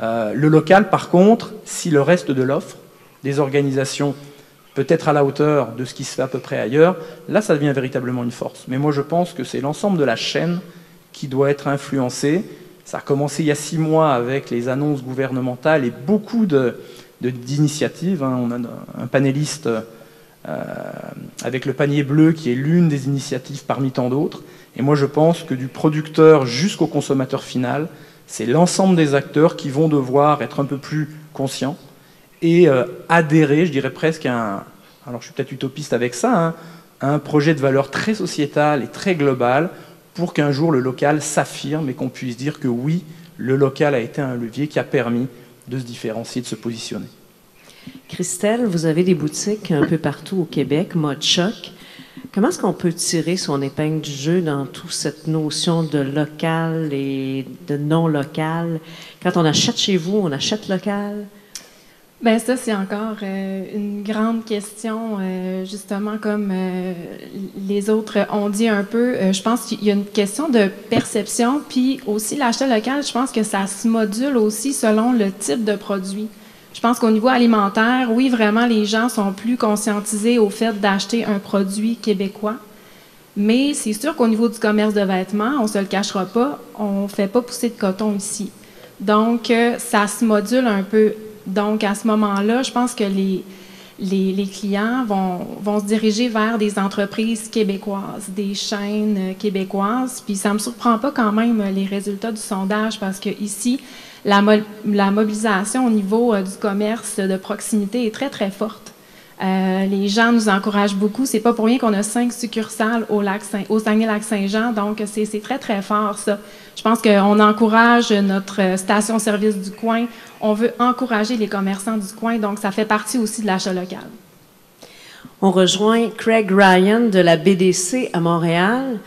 Euh, le local, par contre, si le reste de l'offre des organisations peut être à la hauteur de ce qui se fait à peu près ailleurs, là, ça devient véritablement une force. Mais moi, je pense que c'est l'ensemble de la chaîne qui doit être influencée ça a commencé il y a six mois avec les annonces gouvernementales et beaucoup d'initiatives. De, hein. On a un panéliste euh, avec le panier bleu qui est l'une des initiatives parmi tant d'autres. Et moi, je pense que du producteur jusqu'au consommateur final, c'est l'ensemble des acteurs qui vont devoir être un peu plus conscients et euh, adhérer, je dirais presque, à un, alors utopiste avec ça, hein, à un projet de valeur très sociétal et très global pour qu'un jour le local s'affirme et qu'on puisse dire que oui, le local a été un levier qui a permis de se différencier, de se positionner. Christelle, vous avez des boutiques un peu partout au Québec, mode choc. Comment est-ce qu'on peut tirer son épingle du jeu dans toute cette notion de local et de non local? Quand on achète chez vous, on achète local? Ben ça, c'est encore euh, une grande question, euh, justement, comme euh, les autres ont dit un peu. je pense qu'il y a une question de perception, puis aussi l'achat local, je pense que ça se module aussi selon le type de produit. Je pense qu'au niveau alimentaire, oui, vraiment, les gens sont plus conscientisés au fait d'acheter un produit québécois. Mais c'est sûr qu'au niveau du commerce de vêtements, on se le cachera pas, on fait pas pousser de coton ici. Donc, ça se module un peu donc, à ce moment-là, je pense que les, clients vont, vont, se diriger vers des entreprises québécoises, des chaînes euh, québécoises. Puis ça ne me surprend pas quand même euh, les résultats du sondage parce que ici, la, mobilisation au niveau euh, du commerce de proximité est très, très forte. Euh, les gens nous encouragent beaucoup. C'est pas pour rien qu'on a cinq succursales au, Saint, au Saguenay-Lac-Saint-Jean. Donc, c'est très, très fort, ça. Je pense qu'on encourage notre station-service du coin. On veut encourager les commerçants du coin. Donc, ça fait partie aussi de l'achat local. On rejoint Craig Ryan de la BDC à Montréal.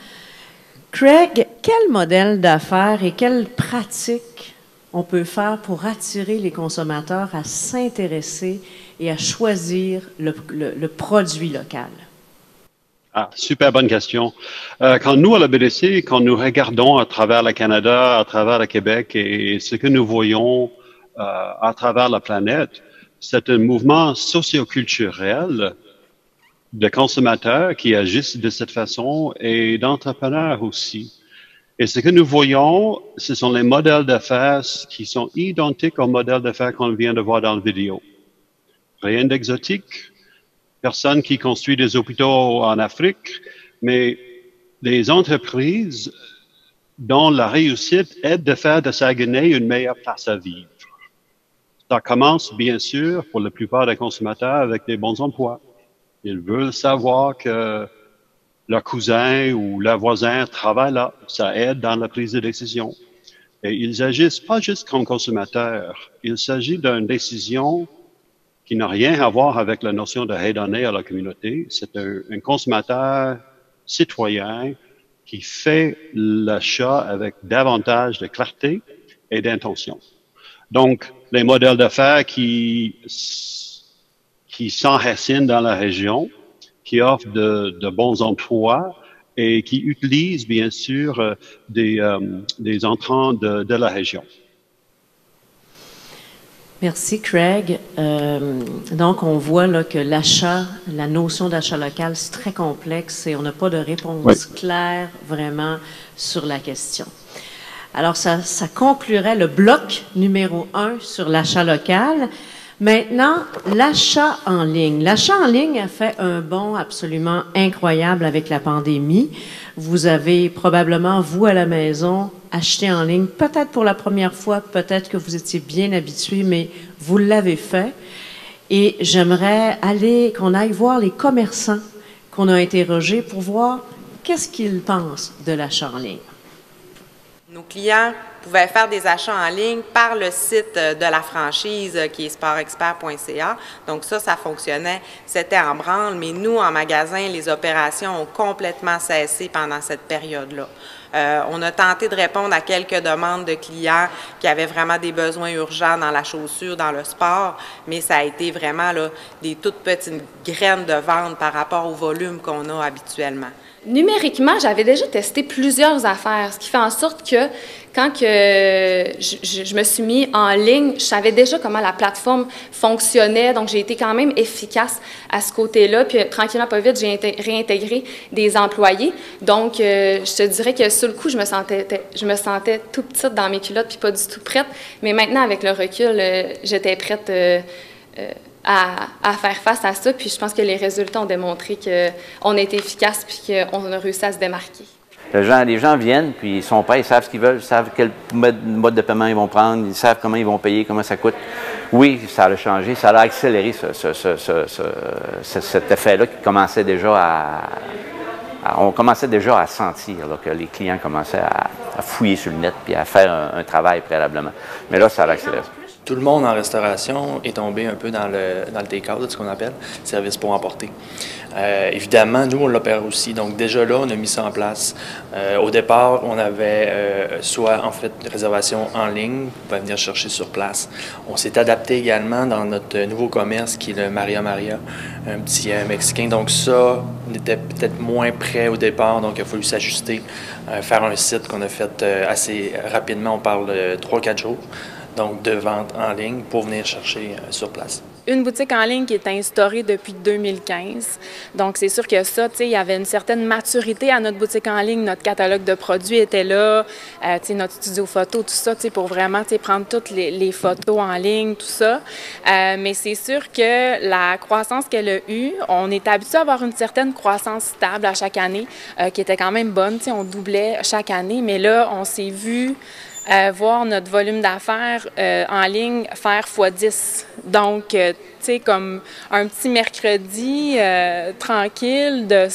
Craig, quel modèle d'affaires et quelles pratiques on peut faire pour attirer les consommateurs à s'intéresser et à choisir le, produit local? Ah, super bonne question. Euh, quand nous, à la BDC, quand nous regardons à travers le Canada, à travers le Québec et ce que nous voyons euh, à travers la planète, c'est un mouvement socioculturel de consommateurs qui agissent de cette façon et d'entrepreneurs aussi. Et ce que nous voyons, ce sont les modèles d'affaires qui sont identiques aux modèles d'affaires qu'on vient de voir dans la vidéo. Rien d'exotique. Personne qui construit des hôpitaux en Afrique, mais des entreprises dont la réussite est de faire de Saguenay une meilleure place à vivre. Ça commence, bien sûr, pour la plupart des consommateurs avec des bons emplois. Ils veulent savoir que leur cousin ou leur voisin travaille là. Ça aide dans la prise de décision. Et ils agissent pas juste comme consommateurs. Il s'agit d'une décision qui n'a rien à voir avec la notion de redonner à la communauté. C'est un, consommateur citoyen qui fait l'achat avec davantage de clarté et d'intention. Donc, les modèles d'affaires qui, qui s'enracinent dans la région, qui offrent de, de bons emplois et qui utilisent, bien sûr, euh, des, euh, des entrants de, de la région. Merci, Craig. Euh, donc, on voit là, que l'achat, la notion d'achat local, c'est très complexe et on n'a pas de réponse claire vraiment sur la question. Alors, ça, ça conclurait le bloc numéro un sur l'achat local. Maintenant, l'achat en ligne. L'achat en ligne a fait un bond absolument incroyable avec la pandémie. Vous avez probablement, vous à la maison, acheté en ligne, peut-être pour la première fois, peut-être que vous étiez bien habitué, mais vous l'avez fait. Et j'aimerais aller, qu'on aille voir les commerçants qu'on a interrogés pour voir qu'est-ce qu'ils pensent de l'achat en ligne. Nos clients pouvaient faire des achats en ligne par le site euh, de la franchise euh, qui est sportexpert.ca. Donc ça, ça fonctionnait, c'était en branle, mais nous, en magasin, les opérations ont complètement cessé pendant cette période-là. Euh, on a tenté de répondre à quelques demandes de clients qui avaient vraiment des besoins urgents dans la chaussure, dans le sport, mais ça a été vraiment des toutes petites graines de vente par rapport au volume qu'on a habituellement. Numériquement, j'avais déjà testé plusieurs affaires, ce qui fait en sorte que quand que je, me suis mis en ligne, je savais déjà comment la plateforme fonctionnait, donc j'ai été quand même efficace à ce côté-là. Puis tranquillement, pas vite, j'ai réintégré des employés. Donc, euh, je te dirais que sur le coup, je me sentais, je me sentais tout petite dans mes culottes, puis pas du tout prête. Mais maintenant, avec le recul, euh, j'étais prête. Euh, à, faire face à ça. Puis je pense que les résultats ont démontré qu'on été efficace puis qu'on a réussi à se démarquer. les gens viennent, puis ils sont prêts, ils savent ce qu'ils veulent, ils savent quel mode, de paiement ils vont prendre, ils savent comment ils vont payer, comment ça coûte. Oui, ça a changé, ça a accéléré cet effet-là qui commençait déjà à, On commençait déjà à sentir que les clients commençaient à, fouiller sur le net puis à faire un, un travail préalablement. Mais là, ça a accéléré tout le monde en restauration est tombé un peu dans le, dans le take-out, ce qu'on appelle service pour emporter. Euh, évidemment, nous, on l'opère aussi. Donc, déjà là, on a mis ça en place. Euh, au départ, on avait euh, soit, en fait, réservation en ligne, on venir chercher sur place. On s'est adapté également dans notre nouveau commerce qui est le Maria Maria, un petit Mexicain. Donc, ça, on était peut-être moins prêt au départ, donc il a fallu s'ajuster, faire un site qu'on a fait assez rapidement. On parle de 3-4 jours donc de vente en ligne pour venir chercher euh, sur place. Une boutique en ligne qui est instaurée depuis 2015. Donc, c'est sûr que ça, tu sais, il y avait une certaine maturité à notre boutique en ligne. Notre catalogue de produits était là, euh, tu sais, notre studio photo, tout ça, tu sais, pour vraiment, tu sais, prendre toutes les, photos en ligne, tout ça. Euh, mais c'est sûr que la croissance qu'elle a eue, on est habitué à avoir une certaine croissance stable à chaque année, qui était quand même bonne, tu sais, on doublait chaque année. Mais là, on s'est vu voir notre volume d'affaires euh, en ligne faire x10. Donc, euh, tu sais, comme un petit mercredi euh, tranquille de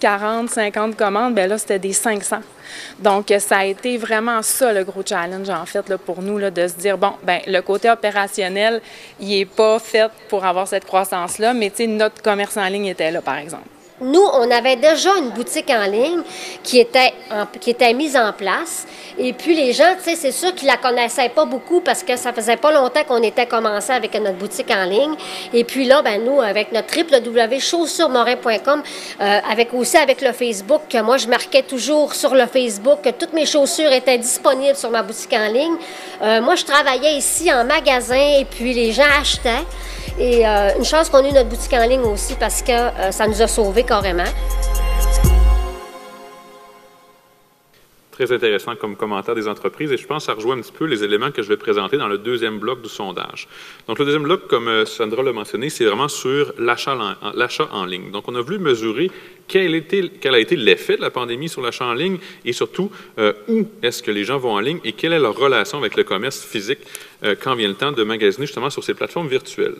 40, 50 commandes, ben là, c'était des 500. Donc, ça a été vraiment ça le gros challenge, en fait, là, pour nous, là, de se dire, bon, ben le côté opérationnel, il n'est pas fait pour avoir cette croissance-là, mais tu sais, notre commerce en ligne était là, par exemple. Nous, on avait déjà une boutique en ligne qui était, mise en place. Et puis, les gens, tu sais, c'est sûr qu'ils la connaissaient pas beaucoup parce que ça faisait pas longtemps qu'on était commencé avec notre boutique en ligne. Et puis là, ben nous, avec notre www.chaussuremorin.com, euh, avec aussi avec le Facebook, que moi, je marquais toujours sur le Facebook que toutes mes chaussures étaient disponibles sur ma boutique en ligne. Euh, moi, je travaillais ici en magasin et puis les gens achetaient. Et euh, une chance qu'on ait notre boutique en ligne aussi parce que euh, ça nous a sauvés carrément. Très intéressant comme commentaire des entreprises et je pense que ça rejoint un petit peu les éléments que je vais présenter dans le deuxième bloc du sondage. Donc, le deuxième bloc, comme euh, Sandra l'a mentionné, c'est vraiment sur l'achat en, ligne. Donc, on a voulu mesurer quel, a été l'effet de la pandémie sur l'achat en ligne et surtout où est-ce que les gens vont en ligne et quelle est leur relation avec le commerce physique quand vient le temps de magasiner justement sur ces plateformes virtuelles.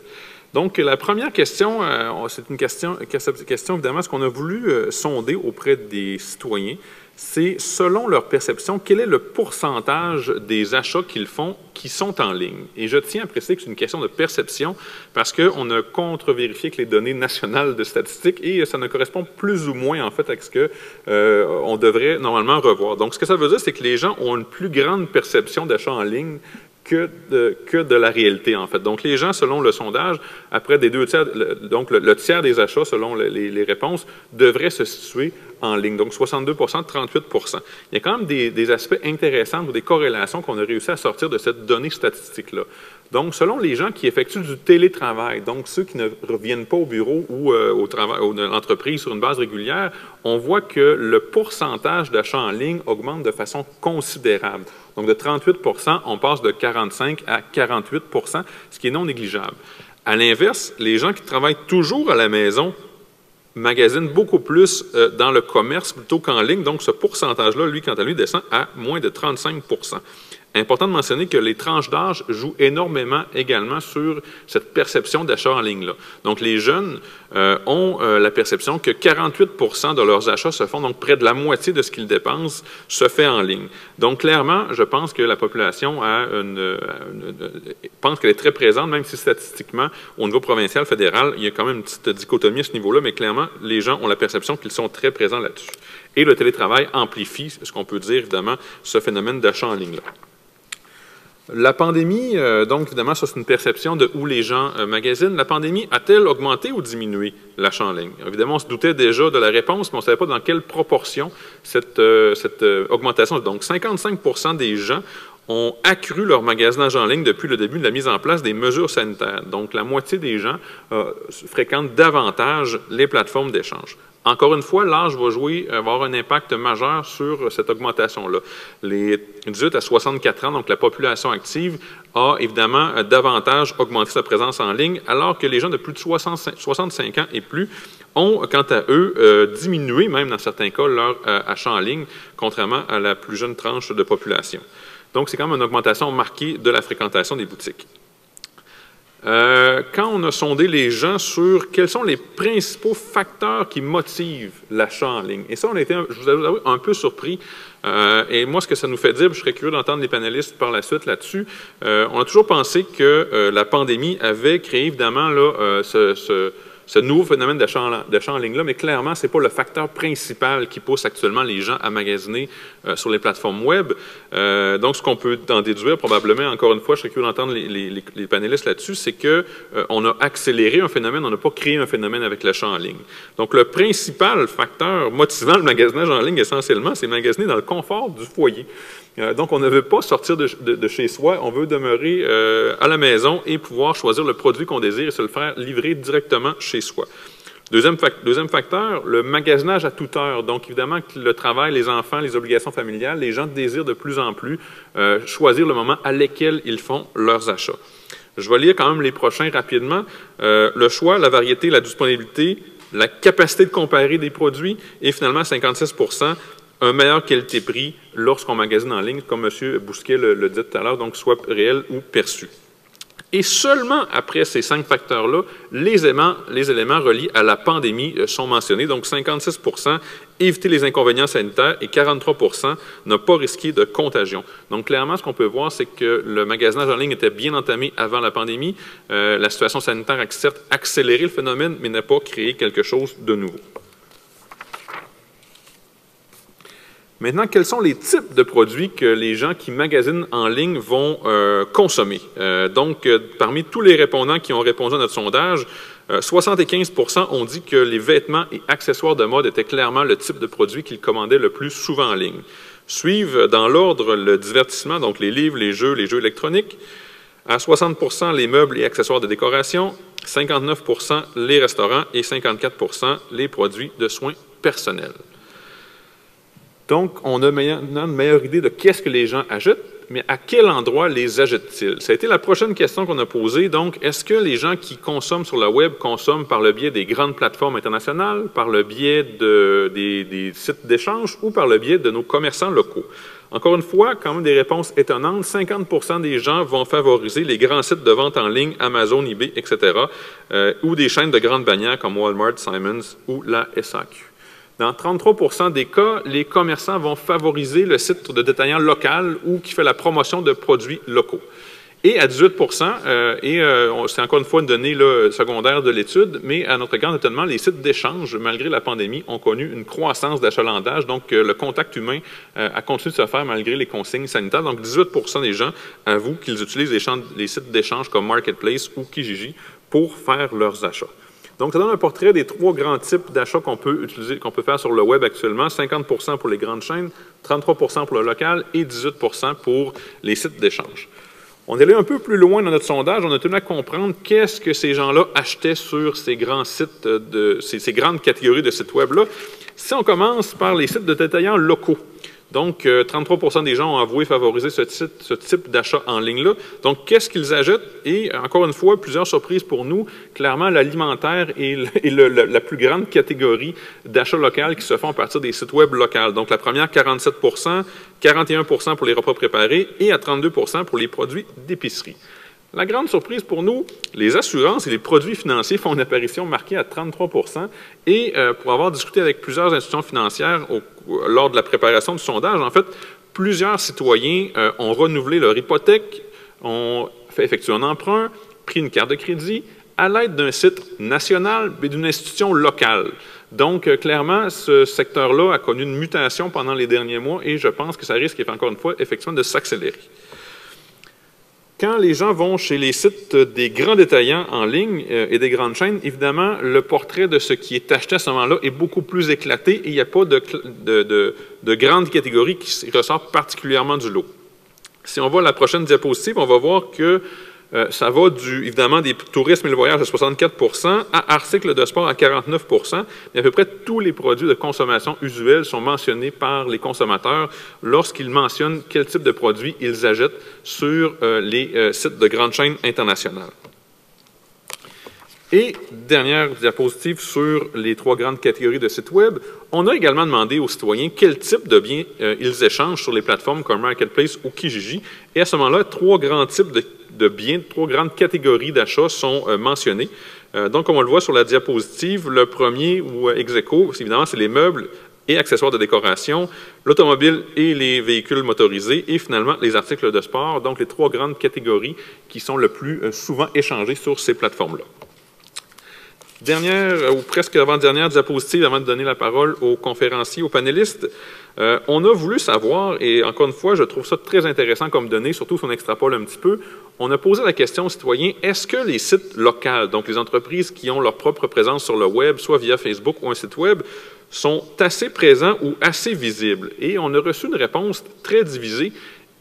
Donc, la première question, euh, c'est une question, question évidemment, ce qu'on a voulu euh, sonder auprès des citoyens, c'est selon leur perception, quel est le pourcentage des achats qu'ils font qui sont en ligne. Et je tiens à préciser que c'est une question de perception parce qu'on a contre-vérifié que les données nationales de statistiques et ça ne correspond plus ou moins en fait à ce qu'on euh, devrait normalement revoir. Donc, ce que ça veut dire, c'est que les gens ont une plus grande perception d'achat en ligne que de, que de la réalité, en fait. Donc, les gens, selon le sondage, après des deux tiers, donc le, tiers des achats, selon les, réponses, devraient se situer en ligne. Donc, 62 38% Il y a quand même des, aspects intéressants ou des corrélations qu'on a réussi à sortir de cette donnée statistique-là. Donc, selon les gens qui effectuent du télétravail, donc ceux qui ne reviennent pas au bureau ou euh, au travail, de l'entreprise sur une base régulière, on voit que le pourcentage d'achats en ligne augmente de façon considérable. Donc, de 38% on passe de 45 à 48% ce qui est non négligeable. À l'inverse, les gens qui travaillent toujours à la maison magasinent beaucoup plus euh, dans le commerce plutôt qu'en ligne. Donc, ce pourcentage-là, lui, quant à lui, descend à moins de 35 Important de mentionner que les tranches d'âge jouent énormément également sur cette perception d'achat en ligne-là. Donc, les jeunes euh, ont euh, la perception que 48% de leurs achats se font, donc près de la moitié de ce qu'ils dépensent se fait en ligne. Donc, clairement, je pense que la population a une, pense qu'elle est très présente, même si statistiquement, au niveau provincial, fédéral, il y a quand même une petite dichotomie à ce niveau-là, mais clairement, les gens ont la perception qu'ils sont très présents là-dessus. Et le télétravail amplifie, ce qu'on peut dire, évidemment, ce phénomène d'achat en ligne-là. La pandémie, euh, donc évidemment, ça c'est une perception de où les gens euh, magasinent. La pandémie a-t-elle augmenté ou diminué l'achat en ligne? Évidemment, on se doutait déjà de la réponse, mais on ne savait pas dans quelle proportion cette, euh, cette augmentation. Donc, 55% des gens ont accru leur magasinage en ligne depuis le début de la mise en place des mesures sanitaires. Donc, la moitié des gens fréquentent davantage les plateformes d'échange. Encore une fois, l'âge va jouer, va avoir un impact majeur sur cette augmentation-là. Les 18 à 64 ans, donc la population active, a évidemment davantage augmenté sa présence en ligne, alors que les gens de plus de 65, ans et plus ont, quant à eux, euh, diminué, même dans certains cas, leur euh, achat en ligne, contrairement à la plus jeune tranche de population. Donc, c'est quand même une augmentation marquée de la fréquentation des boutiques. Euh, quand on a sondé les gens sur quels sont les principaux facteurs qui motivent l'achat en ligne, et ça, on a été, je vous avoue, un peu surpris. Euh, et moi, ce que ça nous fait dire, je serais curieux d'entendre les panélistes par la suite là-dessus, euh, on a toujours pensé que la pandémie avait créé évidemment là, ce ce nouveau phénomène d'achat en, ligne-là, mais clairement, ce n'est pas le facteur principal qui pousse actuellement les gens à magasiner euh, sur les plateformes web. Euh, donc, ce qu'on peut en déduire, probablement, encore une fois, je serais curieux d'entendre les, panélistes là-dessus, c'est qu'on euh, a accéléré un phénomène, on n'a pas créé un phénomène avec l'achat en ligne. Donc, le principal facteur motivant le magasinage en ligne, essentiellement, c'est magasiner dans le confort du foyer. Euh, donc, on ne veut pas sortir de, chez soi, on veut demeurer euh, à la maison et pouvoir choisir le produit qu'on désire et se le faire livrer directement chez soi. Deuxième, facteur, le magasinage à toute heure. Donc, évidemment, le travail, les enfants, les obligations familiales, les gens désirent de plus en plus euh, choisir le moment à lequel ils font leurs achats. Je vais lire quand même les prochains rapidement. le choix, la variété, la disponibilité, la capacité de comparer des produits et finalement 56 un meilleur qualité-prix lorsqu'on magasine en ligne, comme M. Bousquet le, dit tout à l'heure, donc soit réel ou perçu. Et seulement après ces cinq facteurs-là, les éléments, les éléments reliés à la pandémie euh, sont mentionnés. Donc 56% éviter les inconvénients sanitaires et 43% ne pas risquer de contagion. Donc clairement, ce qu'on peut voir, c'est que le magasinage en ligne était bien entamé avant la pandémie. Euh, la situation sanitaire a certes accéléré le phénomène, mais n'a pas créé quelque chose de nouveau. Maintenant, quels sont les types de produits que les gens qui magasinent en ligne vont euh, consommer? Euh, donc, euh, parmi tous les répondants qui ont répondu à notre sondage, 75% ont dit que les vêtements et accessoires de mode étaient clairement le type de produit qu'ils commandaient le plus souvent en ligne. Suivent dans l'ordre le divertissement, donc les livres, les jeux, les jeux électroniques. À 60% les meubles et accessoires de décoration, 59% les restaurants et 54% les produits de soins personnels. Donc, on a maintenant une meilleure idée de qu'est-ce que les gens achètent, mais à quel endroit les achètent-ils? Ça a été la prochaine question qu'on a posée. Donc, est-ce que les gens qui consomment sur le web consomment par le biais des grandes plateformes internationales, par le biais des, sites d'échange ou par le biais de nos commerçants locaux? Encore une fois, quand même des réponses étonnantes. 50% des gens vont favoriser les grands sites de vente en ligne, Amazon, eBay, etc., euh, ou des chaînes de grandes bannières comme Walmart, Simons ou la SAQ. Dans 33% des cas, les commerçants vont favoriser le site de détaillant local ou qui fait la promotion de produits locaux. Et à 18 euh, et euh, c'est encore une fois une donnée secondaire de l'étude, mais à notre grand étonnement, les sites d'échange, malgré la pandémie, ont connu une croissance d'achalandage. Donc, euh, le contact humain a continué de se faire malgré les consignes sanitaires. Donc, 18% des gens avouent qu'ils utilisent les, les sites d'échange comme Marketplace ou Kijiji pour faire leurs achats. Donc, ça donne un portrait des trois grands types d'achats qu'on peut utiliser, qu'on peut faire sur le web actuellement. 50% pour les grandes chaînes, 33% pour le local et 18% pour les sites d'échange. On est allé un peu plus loin dans notre sondage. On a tenu à comprendre qu'est-ce que ces gens-là achetaient sur ces grands sites, de, ces, grandes catégories de sites web-là. Si on commence par les sites de détaillants locaux, donc, 33% euh, des gens ont avoué favoriser ce type, d'achat en ligne-là. Donc, qu'est-ce qu'ils achètent? Et encore une fois, plusieurs surprises pour nous. Clairement, l'alimentaire est, la plus grande catégorie d'achats local qui se font à partir des sites web locaux. Donc, la première, 47% 41% pour les repas préparés et à 32% pour les produits d'épicerie. La grande surprise pour nous, les assurances et les produits financiers font une apparition marquée à 33 Et euh, pour avoir discuté avec plusieurs institutions financières lors de la préparation du sondage, en fait, plusieurs citoyens euh, ont renouvelé leur hypothèque, ont fait effectuer un emprunt, pris une carte de crédit à l'aide d'un site national et d'une institution locale. Donc, euh, clairement, ce secteur-là a connu une mutation pendant les derniers mois et je pense que ça risque, encore une fois, effectivement, de s'accélérer. Quand les gens vont chez les sites des grands détaillants en ligne euh, et des grandes chaînes, évidemment, le portrait de ce qui est acheté à ce moment-là est beaucoup plus éclaté et il n'y a pas de, de, grandes catégories qui ressortent particulièrement du lot. Si on voit la prochaine diapositive, on va voir que euh, ça va du, évidemment des tourismes et le voyage à 64 à articles de sport à 49 mais à peu près tous les produits de consommation usuels sont mentionnés par les consommateurs lorsqu'ils mentionnent quel type de produits ils achètent sur euh, les euh, sites de grandes chaînes internationales. Et dernière diapositive sur les trois grandes catégories de sites Web, on a également demandé aux citoyens quel type de biens ils échangent sur les plateformes comme Marketplace ou Kijiji. Et à ce moment-là, trois grands types de biens, trois grandes catégories d'achats sont euh, mentionnées. Euh, donc, comme on le voit sur la diapositive, le premier, ou euh, ex évidemment, c'est les meubles et accessoires de décoration, l'automobile et les véhicules motorisés, et finalement les articles de sport, donc les trois grandes catégories qui sont le plus souvent échangées sur ces plateformes-là. Dernière, ou presque avant-dernière diapositive, avant de donner la parole aux conférenciers, aux panélistes, euh, on a voulu savoir, et encore une fois, je trouve ça très intéressant comme donnée, surtout si on extrapole un petit peu, on a posé la question aux citoyens, est-ce que les sites locaux, donc les entreprises qui ont leur propre présence sur le web, soit via Facebook ou un site web, sont assez présents ou assez visibles? Et on a reçu une réponse très divisée,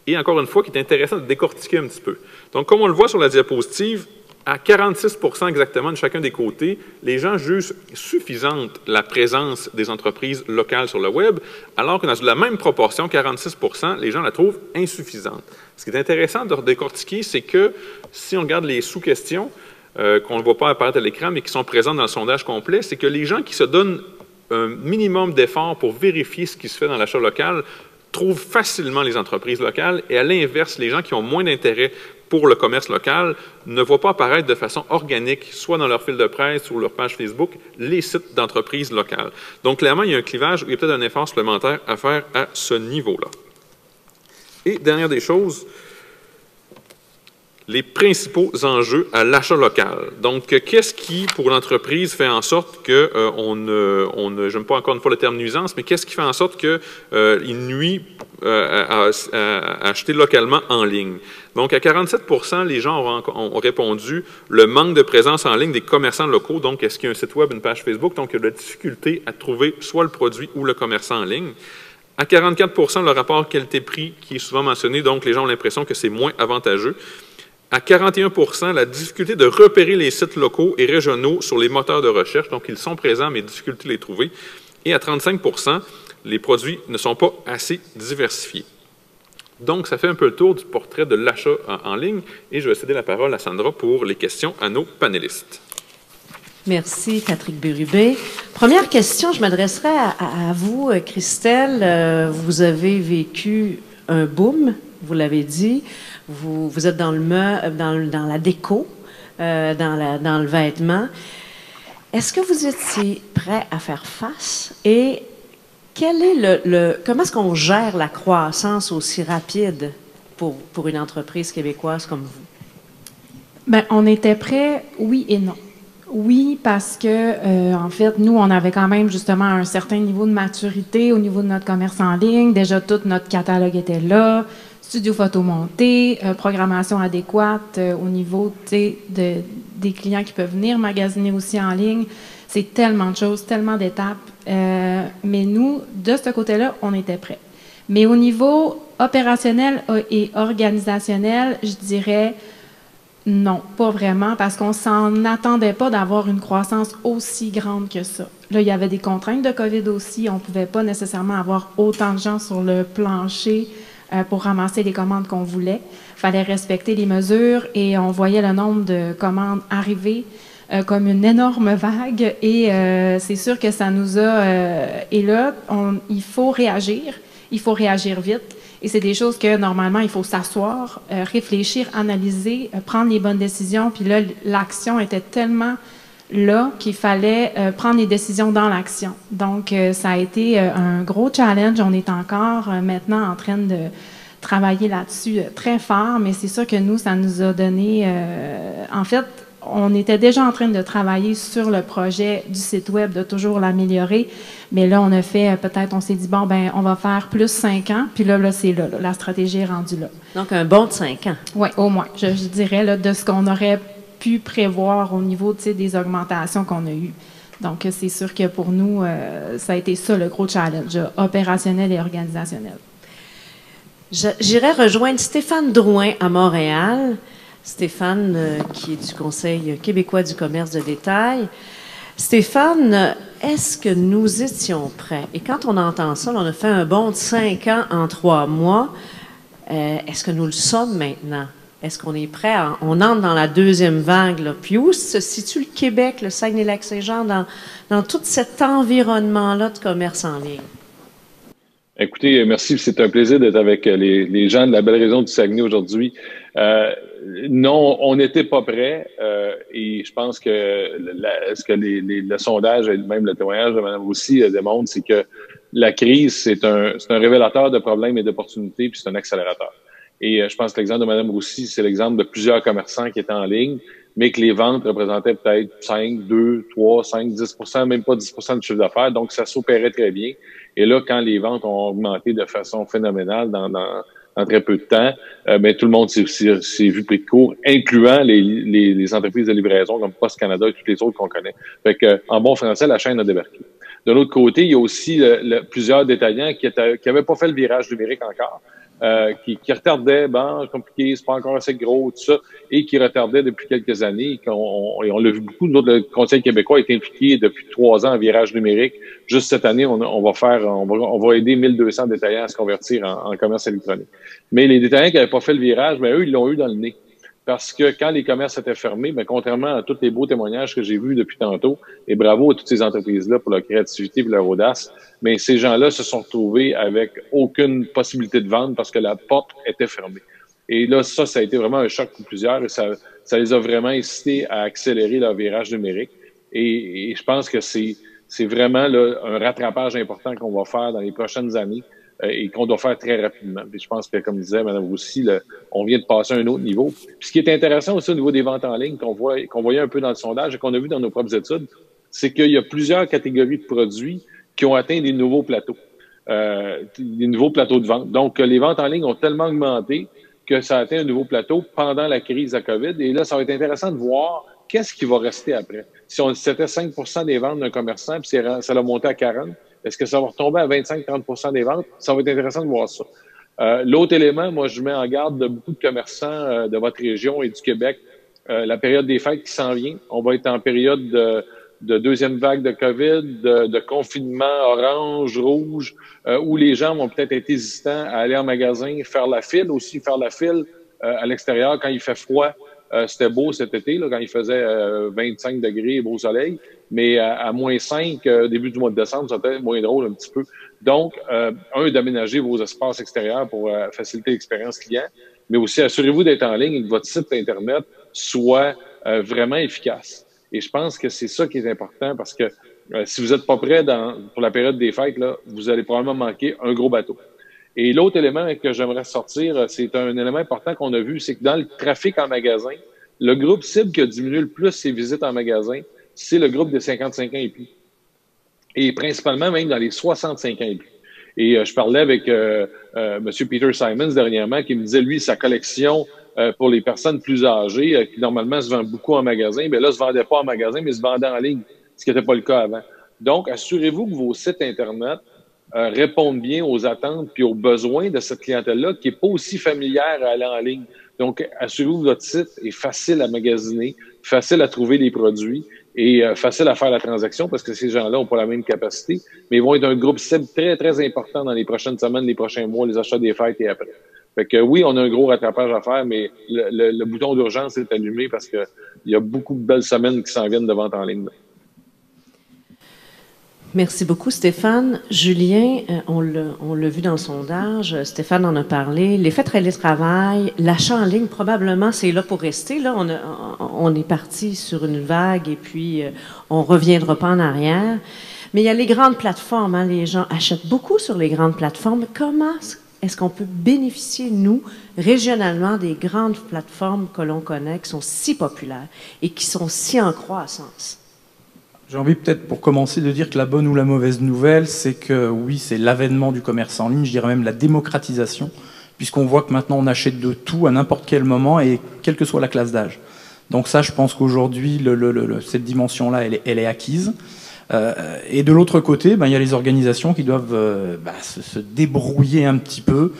et encore une fois, qui est intéressante de décortiquer un petit peu. Donc, comme on le voit sur la diapositive, à 46% exactement de chacun des côtés, les gens jugent suffisante la présence des entreprises locales sur le web, alors que dans la même proportion, 46% les gens la trouvent insuffisante. Ce qui est intéressant de décortiquer, c'est que si on regarde les sous-questions, euh, qu'on ne voit pas apparaître à l'écran, mais qui sont présentes dans le sondage complet, c'est que les gens qui se donnent un minimum d'efforts pour vérifier ce qui se fait dans l'achat local trouvent facilement les entreprises locales et à l'inverse, les gens qui ont moins d'intérêt pour le commerce local ne voient pas apparaître de façon organique, soit dans leur fil de presse ou leur page Facebook, les sites d'entreprises locales. Donc, clairement, il y a un clivage il y a peut-être un effort supplémentaire à faire à ce niveau-là. Et dernière des choses, les principaux enjeux à l'achat local. Donc, qu'est-ce qui, pour l'entreprise, fait en sorte que euh, on j'aime pas encore une fois le terme nuisance, mais qu'est-ce qui fait en sorte qu'il euh, nuit euh, à, acheter localement en ligne? Donc, à 47% les gens ont, répondu le manque de présence en ligne des commerçants locaux. Donc, est-ce qu'il y a un site web, une page Facebook? Donc, il y a de la difficulté à trouver soit le produit ou le commerçant en ligne. À 44% le rapport qualité-prix qui est souvent mentionné, donc les gens ont l'impression que c'est moins avantageux à 41% la difficulté de repérer les sites locaux et régionaux sur les moteurs de recherche. Donc, ils sont présents, mais difficulté de les trouver. Et à 35% les produits ne sont pas assez diversifiés. Donc, ça fait un peu le tour du portrait de l'achat en, ligne et je vais céder la parole à Sandra pour les questions à nos panélistes. Merci, Patrick Burubé. Première question, je m'adresserai à, vous, euh, Christelle. Euh, vous avez vécu un boom, vous l'avez dit. Vous, êtes dans, le dans, dans la déco, euh, dans, le vêtement. Est-ce que vous étiez prêt à faire face et comment est-ce qu'on gère la croissance aussi rapide pour, pour une entreprise québécoise comme vous? Bien, on était prêt, oui et non. Oui, parce que, euh, en fait, nous, on avait quand même justement un certain niveau de maturité au niveau de notre commerce en ligne. Déjà, tout notre catalogue était là, studio photo monté, euh, programmation adéquate euh, au niveau de, des clients qui peuvent venir magasiner aussi en ligne. C'est tellement de choses, tellement d'étapes. mais nous, de ce côté-là, on était prêts. Mais au niveau opérationnel et organisationnel, je dirais, non, pas vraiment, parce qu'on s'en attendait pas d'avoir une croissance aussi grande que ça. Là, il y avait des contraintes de COVID aussi. On ne pouvait pas nécessairement avoir autant de gens sur le plancher euh, pour ramasser les commandes qu'on voulait. Il fallait respecter les mesures et on voyait le nombre de commandes arriver euh, comme une énorme vague. Et euh, c'est sûr que ça nous a... et là, il faut réagir. Il faut réagir vite. Et c'est des choses que normalement, il faut s'asseoir, euh, réfléchir, analyser, euh, prendre les bonnes décisions. Puis là, l'action était tellement là qu'il fallait euh, prendre les décisions dans l'action. Donc, ça a été un gros challenge. On est encore maintenant en train de travailler là-dessus très fort, mais c'est sûr que nous, ça nous a donné, en fait, on était déjà en train de travailler sur le projet du site web, de toujours l'améliorer. Mais là, on a fait, euh, peut-être, on s'est dit, bon, ben, on va faire plus cinq ans. Puis là, là c'est là, La stratégie est rendue là. Donc, un bon de cinq ans. Oui, au moins. Je, dirais, là, de ce qu'on aurait pu prévoir au niveau, des augmentations qu'on a eues. Donc, c'est sûr que pour nous, euh, ça a été ça le gros challenge, opérationnel et organisationnel. J'irai rejoindre Stéphane Drouin à Montréal. Stéphane, euh, qui est du Conseil québécois du commerce de détail. Stéphane, est-ce que nous étions prêts? Et quand on entend ça, on a fait un bond de cinq ans en trois mois. Euh, est-ce que nous le sommes maintenant? Est-ce qu'on est prêt? on entre dans la deuxième vague. Puis où se situe le Québec, le Saguenay-Lac-Saint-Jean, dans, dans tout cet environnement-là de commerce en ligne? Écoutez, merci. C'est un plaisir d'être avec les, les, gens de la belle région du Saguenay aujourd'hui. Euh, non, on n'était pas prêt euh, et je pense que ce que les, le sondage et même le témoignage de Mme aussi euh, démontre, c'est que la crise, c'est un, un révélateur de problèmes et d'opportunités, puis c'est un accélérateur. Et je pense que l'exemple de Mme Roussy, c'est l'exemple de plusieurs commerçants qui étaient en ligne, mais que les ventes représentaient peut-être 5, 2, 3, 5, 10% même pas 10% de chiffre d'affaires. Donc, ça s'opérait très bien. Et là, quand les ventes ont augmenté de façon phénoménale dans, dans en très peu de temps, euh, tout le monde s'est vu pris de court, incluant les, les, les, entreprises de livraison comme Post Canada et toutes les autres qu'on connaît. Fait que, en bon français, la chaîne a débarqué. De l'autre côté, il y a aussi le, plusieurs détaillants qui n'avaient pas fait le virage numérique encore. Euh, qui, qui retardait, bon, compliqué, c'est pas encore assez gros, tout ça, et qui retardait depuis quelques années. On, et on l'a vu beaucoup, nous le Conseil québécois est impliqué depuis trois ans en virage numérique. Juste cette année, on, on va faire, on va, on va, aider 1200 détaillants à se convertir en, en commerce électronique. Mais les détaillants qui n'avaient pas fait le virage, ben, eux, ils l'ont eu dans le nez. Parce que quand les commerces étaient fermés, ben, contrairement à tous les beaux témoignages que j'ai vus depuis tantôt, et bravo à toutes ces entreprises-là pour leur créativité et leur audace, mais ces gens-là se sont retrouvés avec aucune possibilité de vente parce que la porte était fermée. Et là, ça, ça a été vraiment un choc pour plusieurs et ça, ça les a vraiment incité à accélérer leur virage numérique. Et, je pense que c'est, vraiment là, un rattrapage important qu'on va faire dans les prochaines années et qu'on doit faire très rapidement. Puis je pense que, comme disait Mme Roussy, on vient de passer à un autre niveau. Puis ce qui est intéressant aussi au niveau des ventes en ligne, qu'on voit, qu'on voyait un peu dans le sondage et qu'on a vu dans nos propres études, c'est qu'il y a plusieurs catégories de produits qui ont atteint des nouveaux plateaux, euh, des nouveaux plateaux de vente. Donc, les ventes en ligne ont tellement augmenté que ça a atteint un nouveau plateau pendant la crise de la COVID. Et là, ça va être intéressant de voir qu'est-ce qui va rester après. Si c'était 5% des ventes d'un commerçant, puis ça a monté à 40 est-ce que ça va retomber à 25-30% des ventes? Ça va être intéressant de voir ça. Euh, L'autre élément, moi, je mets en garde de beaucoup de commerçants euh, de votre région et du Québec. Euh, la période des fêtes qui s'en vient, on va être en période de, de deuxième vague de COVID, de, confinement orange, rouge, euh, où les gens vont peut-être être hésitants à aller en magasin, faire la file, aussi faire la file euh, à l'extérieur quand il fait froid. Euh, c'était beau cet été, là, quand il faisait 25 degrés beau soleil, mais à, moins 5, début du mois de décembre, être moins drôle un petit peu. Donc, un, d'aménager vos espaces extérieurs pour faciliter l'expérience client, mais aussi assurez-vous d'être en ligne et que votre site Internet soit vraiment efficace. Et je pense que c'est ça qui est important parce que euh, si vous n'êtes pas prêt dans, pour la période des fêtes, là, vous allez probablement manquer un gros bateau. Et l'autre élément que j'aimerais sortir, euh, c'est un élément important qu'on a vu, c'est que dans le trafic en magasin, le groupe cible qui a diminué le plus ses visites en magasin, c'est le groupe des 55 ans et plus. Et principalement même dans les 65 ans et plus. Et euh, je parlais avec euh, M. Peter Simons dernièrement qui me disait, lui, sa collection euh, pour les personnes plus âgées euh, qui normalement se vendent beaucoup en magasin, bien là, se vendait pas en magasin, mais se vendait en ligne, ce qui n'était pas le cas avant. Donc, assurez-vous que vos sites Internet euh, répondent bien aux attentes puis aux besoins de cette clientèle-là qui n'est pas aussi familière à aller en ligne. Donc, assurez-vous que votre site est facile à magasiner, facile à trouver les produits et facile à faire la transaction parce que ces gens-là n'ont pas la même capacité, mais ils vont être un groupe cible très, très important dans les prochaines semaines, les prochains mois, les achats des fêtes et après. Fait que oui, on a un gros rattrapage à faire, mais le, bouton d'urgence est allumé parce qu'il y a beaucoup de belles semaines qui s'en viennent de vente en ligne. Merci beaucoup, Stéphane. Julien, euh, on l'a vu dans le sondage, Stéphane en a parlé. L'effet télétravail, l'achat en ligne, probablement, c'est là pour rester. Là, on, on, est parti sur une vague et puis euh, on reviendra pas en arrière. Mais il y a les grandes plateformes. Hein, les gens achètent beaucoup sur les grandes plateformes. Comment est-ce qu'on peut bénéficier, nous, régionalement, des grandes plateformes que l'on connaît, qui sont si populaires et qui sont si en croissance? J'ai envie peut-être pour commencer de dire que la bonne ou la mauvaise nouvelle, c'est que oui, c'est l'avènement du commerce en ligne, je dirais même la démocratisation, puisqu'on voit que maintenant on achète de tout à n'importe quel moment et quelle que soit la classe d'âge. Donc ça, je pense qu'aujourd'hui, cette dimension-là, elle, est acquise. Euh, et de l'autre côté, ben, il y a les organisations qui doivent euh, bah, se, débrouiller un petit peu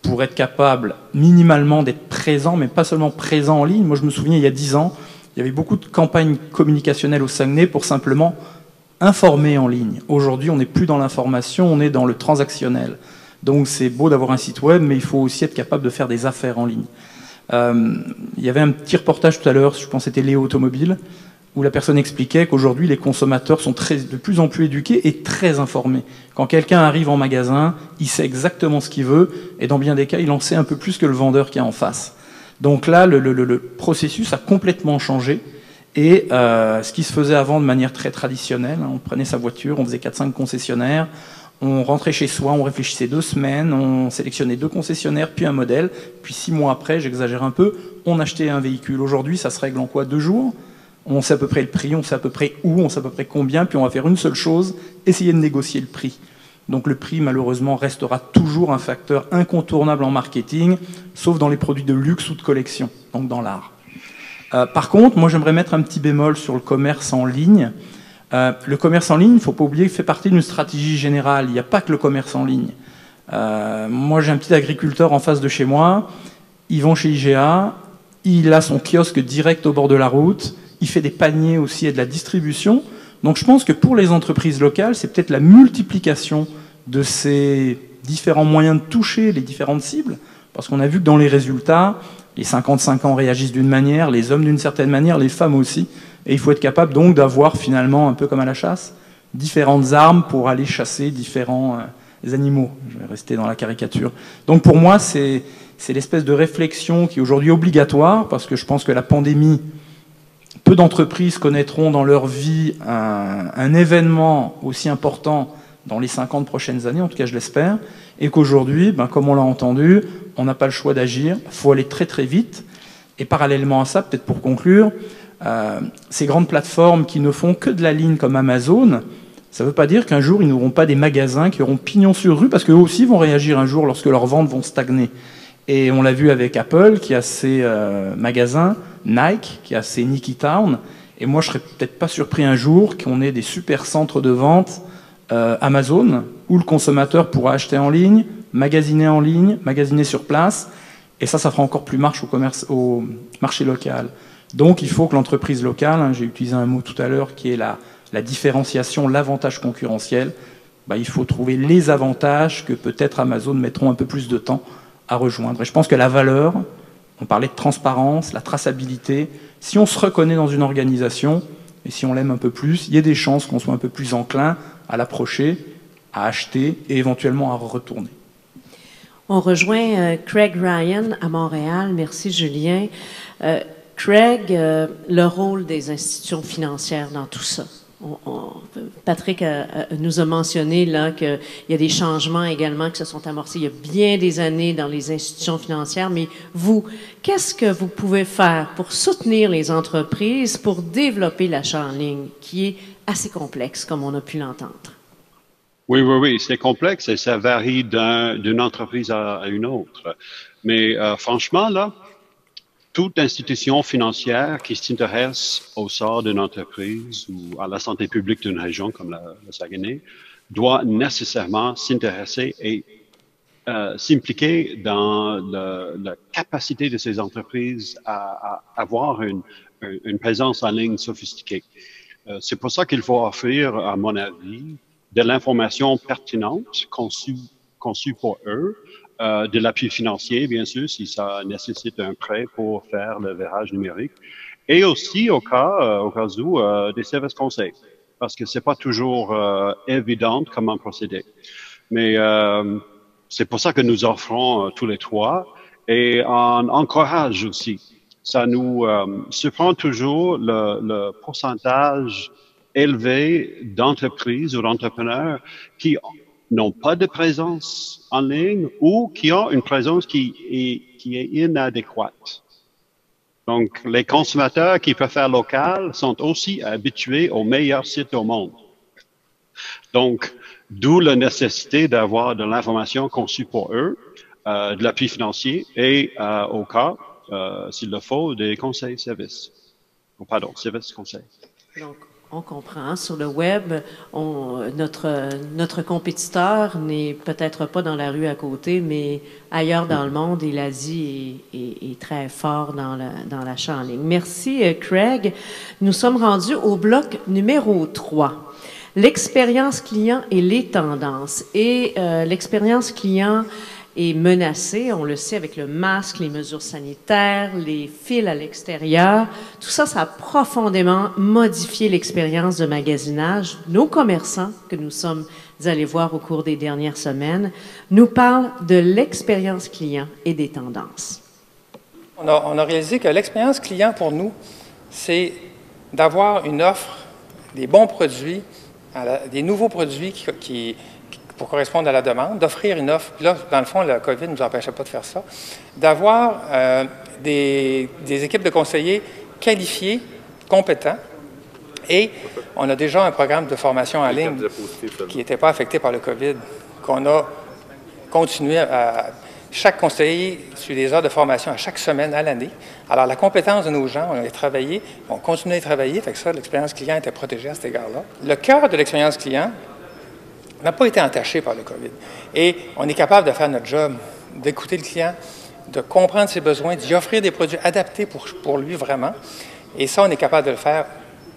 pour être capables minimalement d'être présents, mais pas seulement présents en ligne. Moi, je me souviens, il y a dix ans, il y avait beaucoup de campagnes communicationnelles au Saguenay pour simplement informer en ligne. Aujourd'hui, on n'est plus dans l'information, on est dans le transactionnel. Donc c'est beau d'avoir un site web, mais il faut aussi être capable de faire des affaires en ligne. Euh, il y avait un petit reportage tout à l'heure, je pense que c'était Léo Automobile, où la personne expliquait qu'aujourd'hui les consommateurs sont de plus en plus éduqués et très informés. Quand quelqu'un arrive en magasin, il sait exactement ce qu'il veut, et dans bien des cas, il en sait un peu plus que le vendeur qui est en face. Donc là, le, processus a complètement changé. Et euh, ce qui se faisait avant de manière très traditionnelle, hein, on prenait sa voiture, on faisait 4-5 concessionnaires, on rentrait chez soi, on réfléchissait deux semaines, on sélectionnait deux concessionnaires, puis un modèle, puis six mois après, j'exagère un peu, on achetait un véhicule. Aujourd'hui, ça se règle en quoi? Deux jours on sait à peu près le prix, on sait à peu près où, on sait à peu près combien, puis on va faire une seule chose, essayer de négocier le prix. Donc le prix, malheureusement, restera toujours un facteur incontournable en marketing, sauf dans les produits de luxe ou de collection, donc dans l'art. Euh, par contre, moi j'aimerais mettre un petit bémol sur le commerce en ligne. Euh, le commerce en ligne, il ne faut pas oublier, fait partie d'une stratégie générale. Il n'y a pas que le commerce en ligne. Euh, moi j'ai un petit agriculteur en face de chez moi, ils vont chez IGA, il a son kiosque direct au bord de la route, il fait des paniers aussi et de la distribution. Donc je pense que pour les entreprises locales, c'est peut-être la multiplication de ces différents moyens de toucher les différentes cibles, parce qu'on a vu que dans les résultats, les 55 ans réagissent d'une manière, les hommes d'une certaine manière, les femmes aussi, et il faut être capable donc d'avoir finalement, un peu comme à la chasse, différentes armes pour aller chasser différents euh, animaux. Je vais rester dans la caricature. Donc pour moi, c'est l'espèce de réflexion qui est aujourd'hui obligatoire, parce que je pense que la pandémie peu d'entreprises connaîtront dans leur vie un, événement aussi important dans les 50 prochaines années, en tout cas je l'espère, et qu'aujourd'hui, ben, comme on l'a entendu, on n'a pas le choix d'agir, il faut aller très très vite, et parallèlement à ça, peut-être pour conclure, euh, ces grandes plateformes qui ne font que de la ligne comme Amazon, ça ne veut pas dire qu'un jour ils n'auront pas des magasins qui auront pignon sur rue, parce qu'eux aussi vont réagir un jour lorsque leurs ventes vont stagner. Et on l'a vu avec Apple qui a ses euh, magasins, Nike qui a ses Nike Town. Et moi, je serais peut-être pas surpris un jour qu'on ait des super centres de vente euh, Amazon où le consommateur pourra acheter en ligne, magasiner en ligne, magasiner sur place. Et ça, ça fera encore plus marche au, commerce, au marché local. Donc, il faut que l'entreprise locale, hein, j'ai utilisé un mot tout à l'heure qui est la, la différenciation, l'avantage concurrentiel, bah, il faut trouver les avantages que peut-être Amazon mettront un peu plus de temps à rejoindre. Et je pense que la valeur, on parlait de transparence, la traçabilité, si on se reconnaît dans une organisation, et si on l'aime un peu plus, il y a des chances qu'on soit un peu plus enclin à l'approcher, à acheter et éventuellement à retourner. On rejoint euh, Craig Ryan à Montréal. Merci Julien. Euh, Craig, euh, le rôle des institutions financières dans tout ça. Patrick nous a mentionné là qu'il y a des changements également qui se sont amorcés il y a bien des années dans les institutions financières. Mais vous, qu'est-ce que vous pouvez faire pour soutenir les entreprises pour développer l'achat en ligne, qui est assez complexe, comme on a pu l'entendre? Oui, oui, oui, c'est complexe et ça varie d'une entreprise à, une autre. Mais euh, franchement, là, toute institution financière qui s'intéresse au sort d'une entreprise ou à la santé publique d'une région comme la, Saguenay doit nécessairement s'intéresser et euh, s'impliquer dans la capacité de ces entreprises à, avoir une, présence en ligne sophistiquée. Euh, c'est pour ça qu'il faut offrir, à mon avis, de l'information pertinente conçue pour eux, euh, de l'appui financier, bien sûr, si ça nécessite un prêt pour faire le verrage numérique, et aussi au cas, euh, au cas où, euh, des services conseils, parce que c'est pas toujours euh, évident comment procéder. Mais euh, c'est pour ça que nous offrons tous les trois, et on encourage aussi. Ça nous surprend toujours le, le pourcentage élevé d'entreprises ou d'entrepreneurs qui n'ont pas de présence en ligne ou qui ont une présence qui est, inadéquate. Donc, les consommateurs qui préfèrent local sont aussi habitués aux meilleurs sites au monde. Donc, d'où la nécessité d'avoir de l'information conçue pour eux, euh, de l'appui financier et, euh, au cas, euh, s'il le faut, des conseils services. Pardon, services conseils. On comprend. Sur le web, notre, notre compétiteur n'est peut-être pas dans la rue à côté, mais ailleurs dans le monde, et l'Asie est, très fort dans, dans l'achat en ligne. Merci, euh, Craig. Nous sommes rendus au bloc numéro 3. L'expérience client et les tendances. Et euh, l'expérience client, est menacée. On le sait avec le masque, les mesures sanitaires, les fils à l'extérieur. Tout ça, ça a profondément modifié l'expérience de magasinage. Nos commerçants que nous sommes allés voir au cours des dernières semaines nous parlent de l'expérience client et des tendances. On a, réalisé que l'expérience client pour nous, c'est d'avoir une offre, des bons produits, des nouveaux produits qui pour correspondre à la demande, d'offrir une offre. Là, dans le fond, la COVID ne nous empêchait pas de faire ça. D'avoir euh, des, équipes de conseillers qualifiés, compétents. Et on a déjà un programme de formation en ligne qui n'était pas affecté par le COVID, qu'on a continué à. Chaque conseiller suit des heures de formation à chaque semaine à l'année. Alors, la compétence de nos gens, on a travaillé, on continue à travailler, fait que ça, l'expérience client était protégée à cet égard-là. Le cœur de l'expérience client, n'a pas été entaché par le COVID. Et on est capable de faire notre job, d'écouter le client, de comprendre ses besoins, d'y offrir des produits adaptés pour, pour lui vraiment. Et ça, on est capable de le faire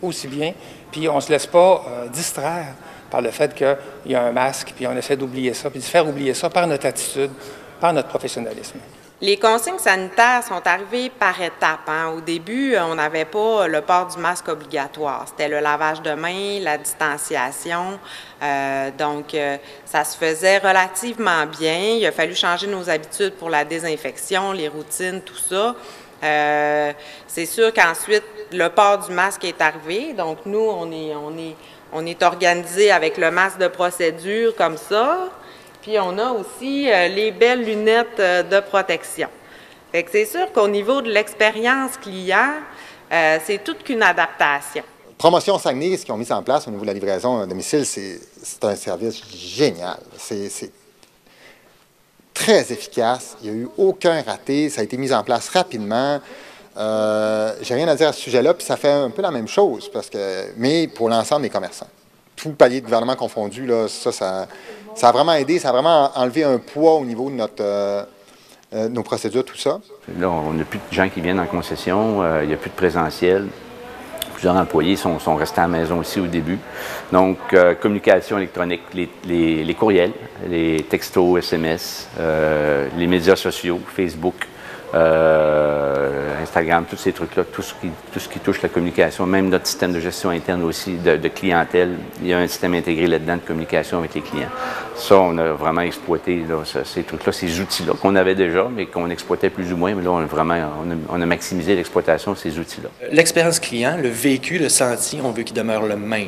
aussi bien. Puis on ne se laisse pas euh, distraire par le fait qu'il y a un masque, puis on essaie d'oublier ça, puis de faire oublier ça par notre attitude, par notre professionnalisme. Les consignes sanitaires sont arrivées par étapes. Hein. Au début, on n'avait pas le port du masque obligatoire. C'était le lavage de mains, la distanciation. Euh, donc, euh, ça se faisait relativement bien. Il a fallu changer nos habitudes pour la désinfection, les routines, tout ça. Euh, c'est sûr qu'ensuite, le port du masque est arrivé. Donc, nous, on est, on est, on est organisé avec le masque de procédure comme ça. Puis on a aussi euh, les belles lunettes euh, de protection. Fait que c'est sûr qu'au niveau de l'expérience client, euh, c'est toute qu'une adaptation. Promotion Saguenay, ce qu'ils ont mis en place au niveau de la livraison à domicile, c'est un service génial. C'est très efficace. Il n'y a eu aucun raté. Ça a été mis en place rapidement. J'ai rien à dire à ce sujet-là, puis ça fait un peu la même chose, parce que, mais pour l'ensemble des commerçants. Tout palier de gouvernement confondu, là, ça, ça, ça a vraiment aidé, ça a vraiment enlevé un poids au niveau de notre, euh, euh, nos procédures, tout ça. Là, on n'a plus de gens qui viennent en concession, euh, il n'y a plus de présentiel. Plusieurs employés sont, sont, restés à la maison aussi au début. Donc, euh, communication électronique, les, les, courriels, les textos, SMS, les médias sociaux, Facebook, Instagram, tous ces trucs-là, tout, ce qui, tout ce qui touche la communication, même notre système de gestion interne aussi de, de clientèle, il y a un système intégré là-dedans de communication avec les clients. Ça, on a vraiment exploité là, ces trucs-là, ces outils-là qu'on avait déjà, mais qu'on exploitait plus ou moins, mais là, on a vraiment on a, on a maximisé l'exploitation de ces outils-là. L'expérience client, le vécu, le senti, on veut qu'il demeure le même.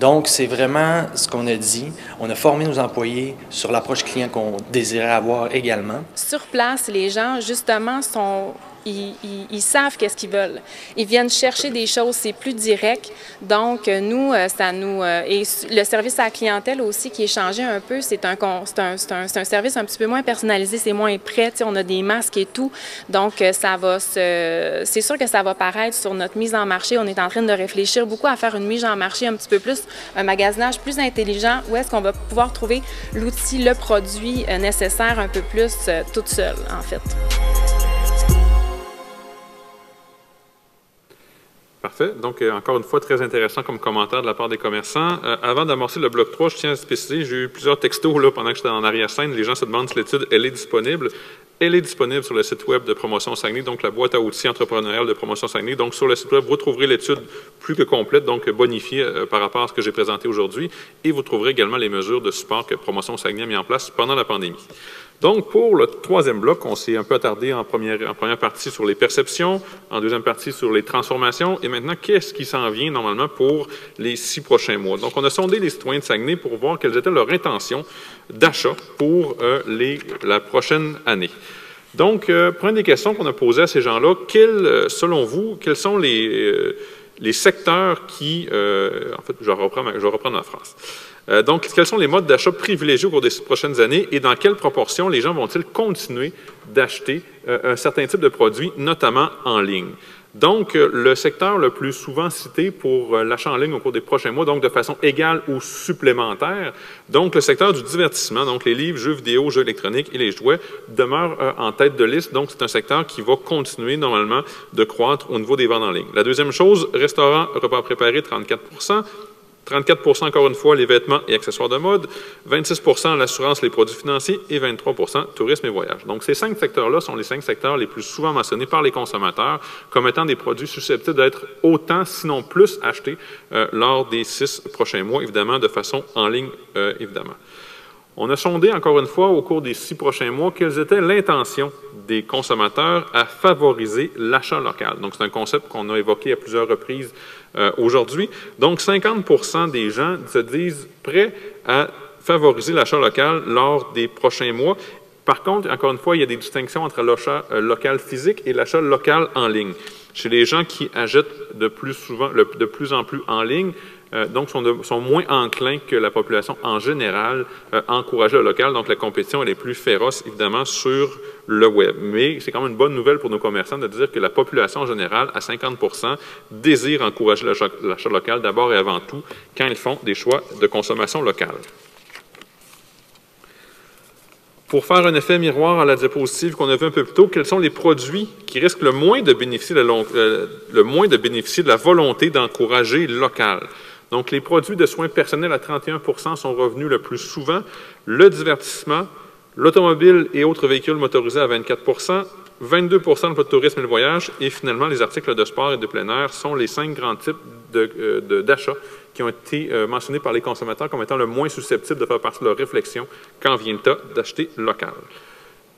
Donc, c'est vraiment ce qu'on a dit. On a formé nos employés sur l'approche client qu'on désirait avoir également. Sur place, les gens, justement, sont ils, savent qu'est-ce qu'ils veulent. Ils viennent chercher des choses, c'est plus direct. Donc, nous, ça nous... Et le service à la clientèle aussi qui est changé un peu, c'est un, un, un, un, service un petit peu moins personnalisé, c'est moins prêt. On a des masques et tout. Donc, ça va se... C'est sûr que ça va paraître sur notre mise en marché. On est en train de réfléchir beaucoup à faire une mise en marché un petit peu plus, un magasinage plus intelligent, où est-ce qu'on va pouvoir trouver l'outil, le produit nécessaire un peu plus toute seule, en fait. Parfait. Donc, euh, encore une fois, très intéressant comme commentaire de la part des commerçants. Euh, avant d'amorcer le bloc 3, je tiens à spécifier, j'ai eu plusieurs textos là, pendant que j'étais en arrière-scène. Les gens se demandent si l'étude, elle est disponible. Elle est disponible sur le site web de Promotion Saguenay, donc la boîte à outils entrepreneuriale de Promotion Saguenay. Donc, sur le site web, vous trouverez l'étude plus que complète, donc bonifiée euh, par rapport à ce que j'ai présenté aujourd'hui. Et vous trouverez également les mesures de support que Promotion Saguenay a mis en place pendant la pandémie. Donc, pour le troisième bloc, on s'est un peu attardé en première, en première partie sur les perceptions, en deuxième partie sur les transformations, et maintenant, qu'est-ce qui s'en vient normalement pour les six prochains mois? Donc, on a sondé les citoyens de Saguenay pour voir quelles étaient leurs intentions d'achat pour euh, les, la prochaine année. Donc, euh, première des questions qu'on a posées à ces gens-là, quels, selon vous, quels sont les, euh, les secteurs qui... Euh, en fait, je vais reprendre, je reprendre en France. Euh, donc, quels sont les modes d'achat privilégiés au cours des prochaines années et dans quelle proportion les gens vont-ils continuer d'acheter euh, un certain type de produit, notamment en ligne? Donc, euh, le secteur le plus souvent cité pour l'achat en ligne au cours des prochains mois, donc de façon égale ou supplémentaire, donc le secteur du divertissement, donc les livres, jeux vidéo, jeux électroniques et les jouets, demeure en tête de liste. Donc, c'est un secteur qui va continuer normalement de croître au niveau des ventes en ligne. La deuxième chose, restaurant, repas préparés, 34 34% encore une fois, les vêtements et accessoires de mode, 26% l'assurance, les produits financiers et 23% tourisme et voyage. Donc, ces cinq secteurs-là sont les cinq secteurs les plus souvent mentionnés par les consommateurs comme étant des produits susceptibles d'être autant, sinon plus, achetés euh, lors des six prochains mois, évidemment, de façon en ligne, euh, évidemment. On a sondé encore une fois au cours des six prochains mois quelles étaient l'intention des consommateurs à favoriser l'achat local. Donc, c'est un concept qu'on a évoqué à plusieurs reprises euh, aujourd'hui. Donc, 50% des gens se disent prêts à favoriser l'achat local lors des prochains mois. Par contre, encore une fois, il y a des distinctions entre l'achat euh, local physique et l'achat local en ligne. Chez les gens qui achètent de plus souvent, de plus en plus en ligne, euh, donc sont, sont, moins enclins que la population en général euh, à encourager le local. Donc la compétition est plus féroce évidemment sur le web. Mais c'est quand même une bonne nouvelle pour nos commerçants de dire que la population en général, à 50% désire encourager l'achat local d'abord et avant tout quand ils font des choix de consommation locale. Pour faire un effet miroir à la diapositive qu'on a vu un peu plus tôt, quels sont les produits qui risquent le moins de bénéficier de la, euh, le moins de, bénéficier de la volonté d'encourager local? Donc, les produits de soins personnels à 31% sont revenus le plus souvent, le divertissement, l'automobile et autres véhicules motorisés à 24% 22% le tourisme et le voyage, et finalement, les articles de sport et de plein air sont les cinq grands types d'achat qui ont été euh, mentionnés par les consommateurs comme étant le moins susceptibles de faire partie de leur réflexion quand vient le temps d'acheter local.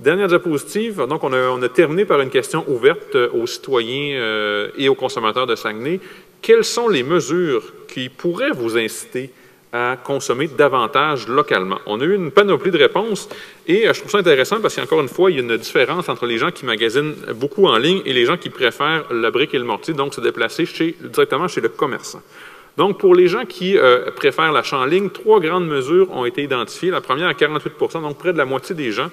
Dernière diapositive, donc on a, terminé par une question ouverte aux citoyens euh, et aux consommateurs de Saguenay. Quelles sont les mesures qui pourraient vous inciter à consommer davantage localement? On a eu une panoplie de réponses et euh, je trouve ça intéressant parce qu'encore une fois, il y a une différence entre les gens qui magasinent beaucoup en ligne et les gens qui préfèrent la brique et le mortier, donc se déplacer directement chez le commerçant. Donc, pour les gens qui euh, préfèrent l'achat en ligne, trois grandes mesures ont été identifiées. La première à 48% donc près de la moitié des gens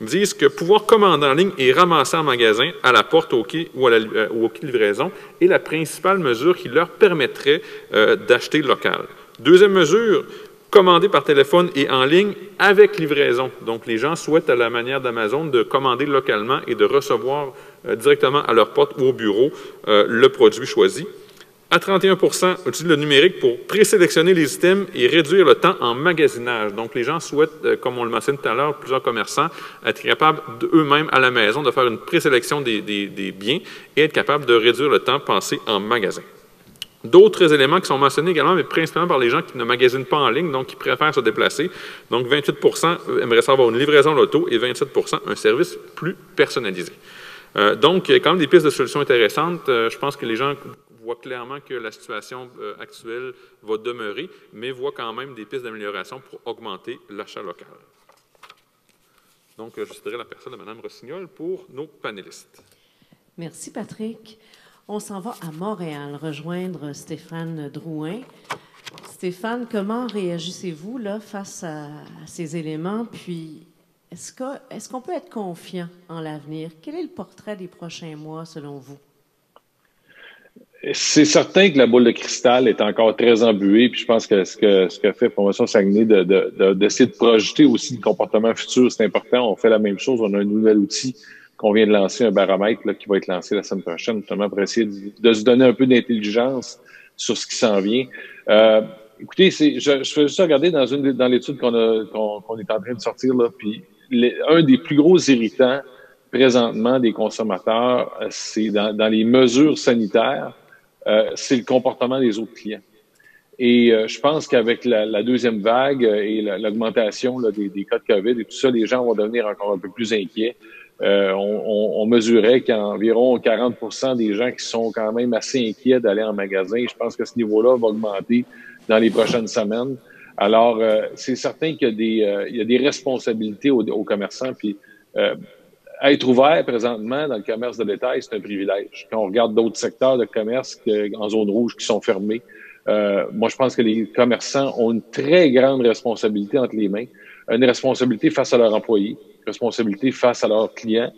disent que pouvoir commander en ligne et ramasser en magasin à la porte au quai ou, euh, au quai livraison est la principale mesure qui leur permettrait euh, d'acheter local. Deuxième mesure, commander par téléphone et en ligne avec livraison. Donc, les gens souhaitent, à la manière d'Amazon, de commander localement et de recevoir directement à leur porte ou au bureau le produit choisi. À 31% utilise le numérique pour présélectionner les items et réduire le temps en magasinage. Donc, les gens souhaitent, euh, comme on le mentionne tout à l'heure, plusieurs commerçants, être capables eux-mêmes à la maison de faire une présélection des, biens et être capables de réduire le temps passé en magasin. D'autres éléments qui sont mentionnés également, mais principalement par les gens qui ne magasinent pas en ligne, donc qui préfèrent se déplacer. Donc, 28% aimeraient savoir une livraison loto et 27% un service plus personnalisé. Euh, donc, il y a quand même des pistes de solutions intéressantes. Euh, je pense que les gens voit clairement que la situation euh, actuelle va demeurer, mais voit quand même des pistes d'amélioration pour augmenter l'achat local. Donc, je citerai la personne de Mme Rossignol pour nos panélistes. Merci, Patrick. On s'en va à Montréal rejoindre Stéphane Drouin. Stéphane, comment réagissez-vous là, face à, ces éléments? Puis, est-ce qu'on peut être confiant en l'avenir? Quel est le portrait des prochains mois selon vous? C'est certain que la boule de cristal est encore très embuée, puis je pense que ce que ce que fait Promotion Saguenay d'essayer de, de, de, projeter aussi le comportement futur, c'est important. On fait la même chose. On a un nouvel outil qu'on vient de lancer, un baromètre là, qui va être lancé la semaine prochaine, notamment pour essayer de, se donner un peu d'intelligence sur ce qui s'en vient. Euh, écoutez, je, je fais juste regarder dans une dans l'étude qu'on a qu'on, est en train de sortir là, puis un des plus gros irritants présentement des consommateurs, euh, c'est dans, dans les mesures sanitaires euh, c'est le comportement des autres clients. Et euh, je pense qu'avec la, deuxième vague euh, et l'augmentation des, des, cas de COVID et tout ça, les gens vont devenir encore un peu plus inquiets. on, mesurait qu'environ 40 des gens qui sont quand même assez inquiets d'aller en magasin. Je pense que ce niveau-là va augmenter dans les prochaines semaines. Alors, c'est certain qu'il y, y, a des responsabilités aux, aux commerçants. Puis, être ouvert présentement dans le commerce de détail, c'est un privilège. Quand on regarde d'autres secteurs de commerce en zone rouge qui sont fermés, euh, moi, je pense que les commerçants ont une très grande responsabilité entre les mains, une responsabilité face à leurs employés, responsabilité face à leurs clients,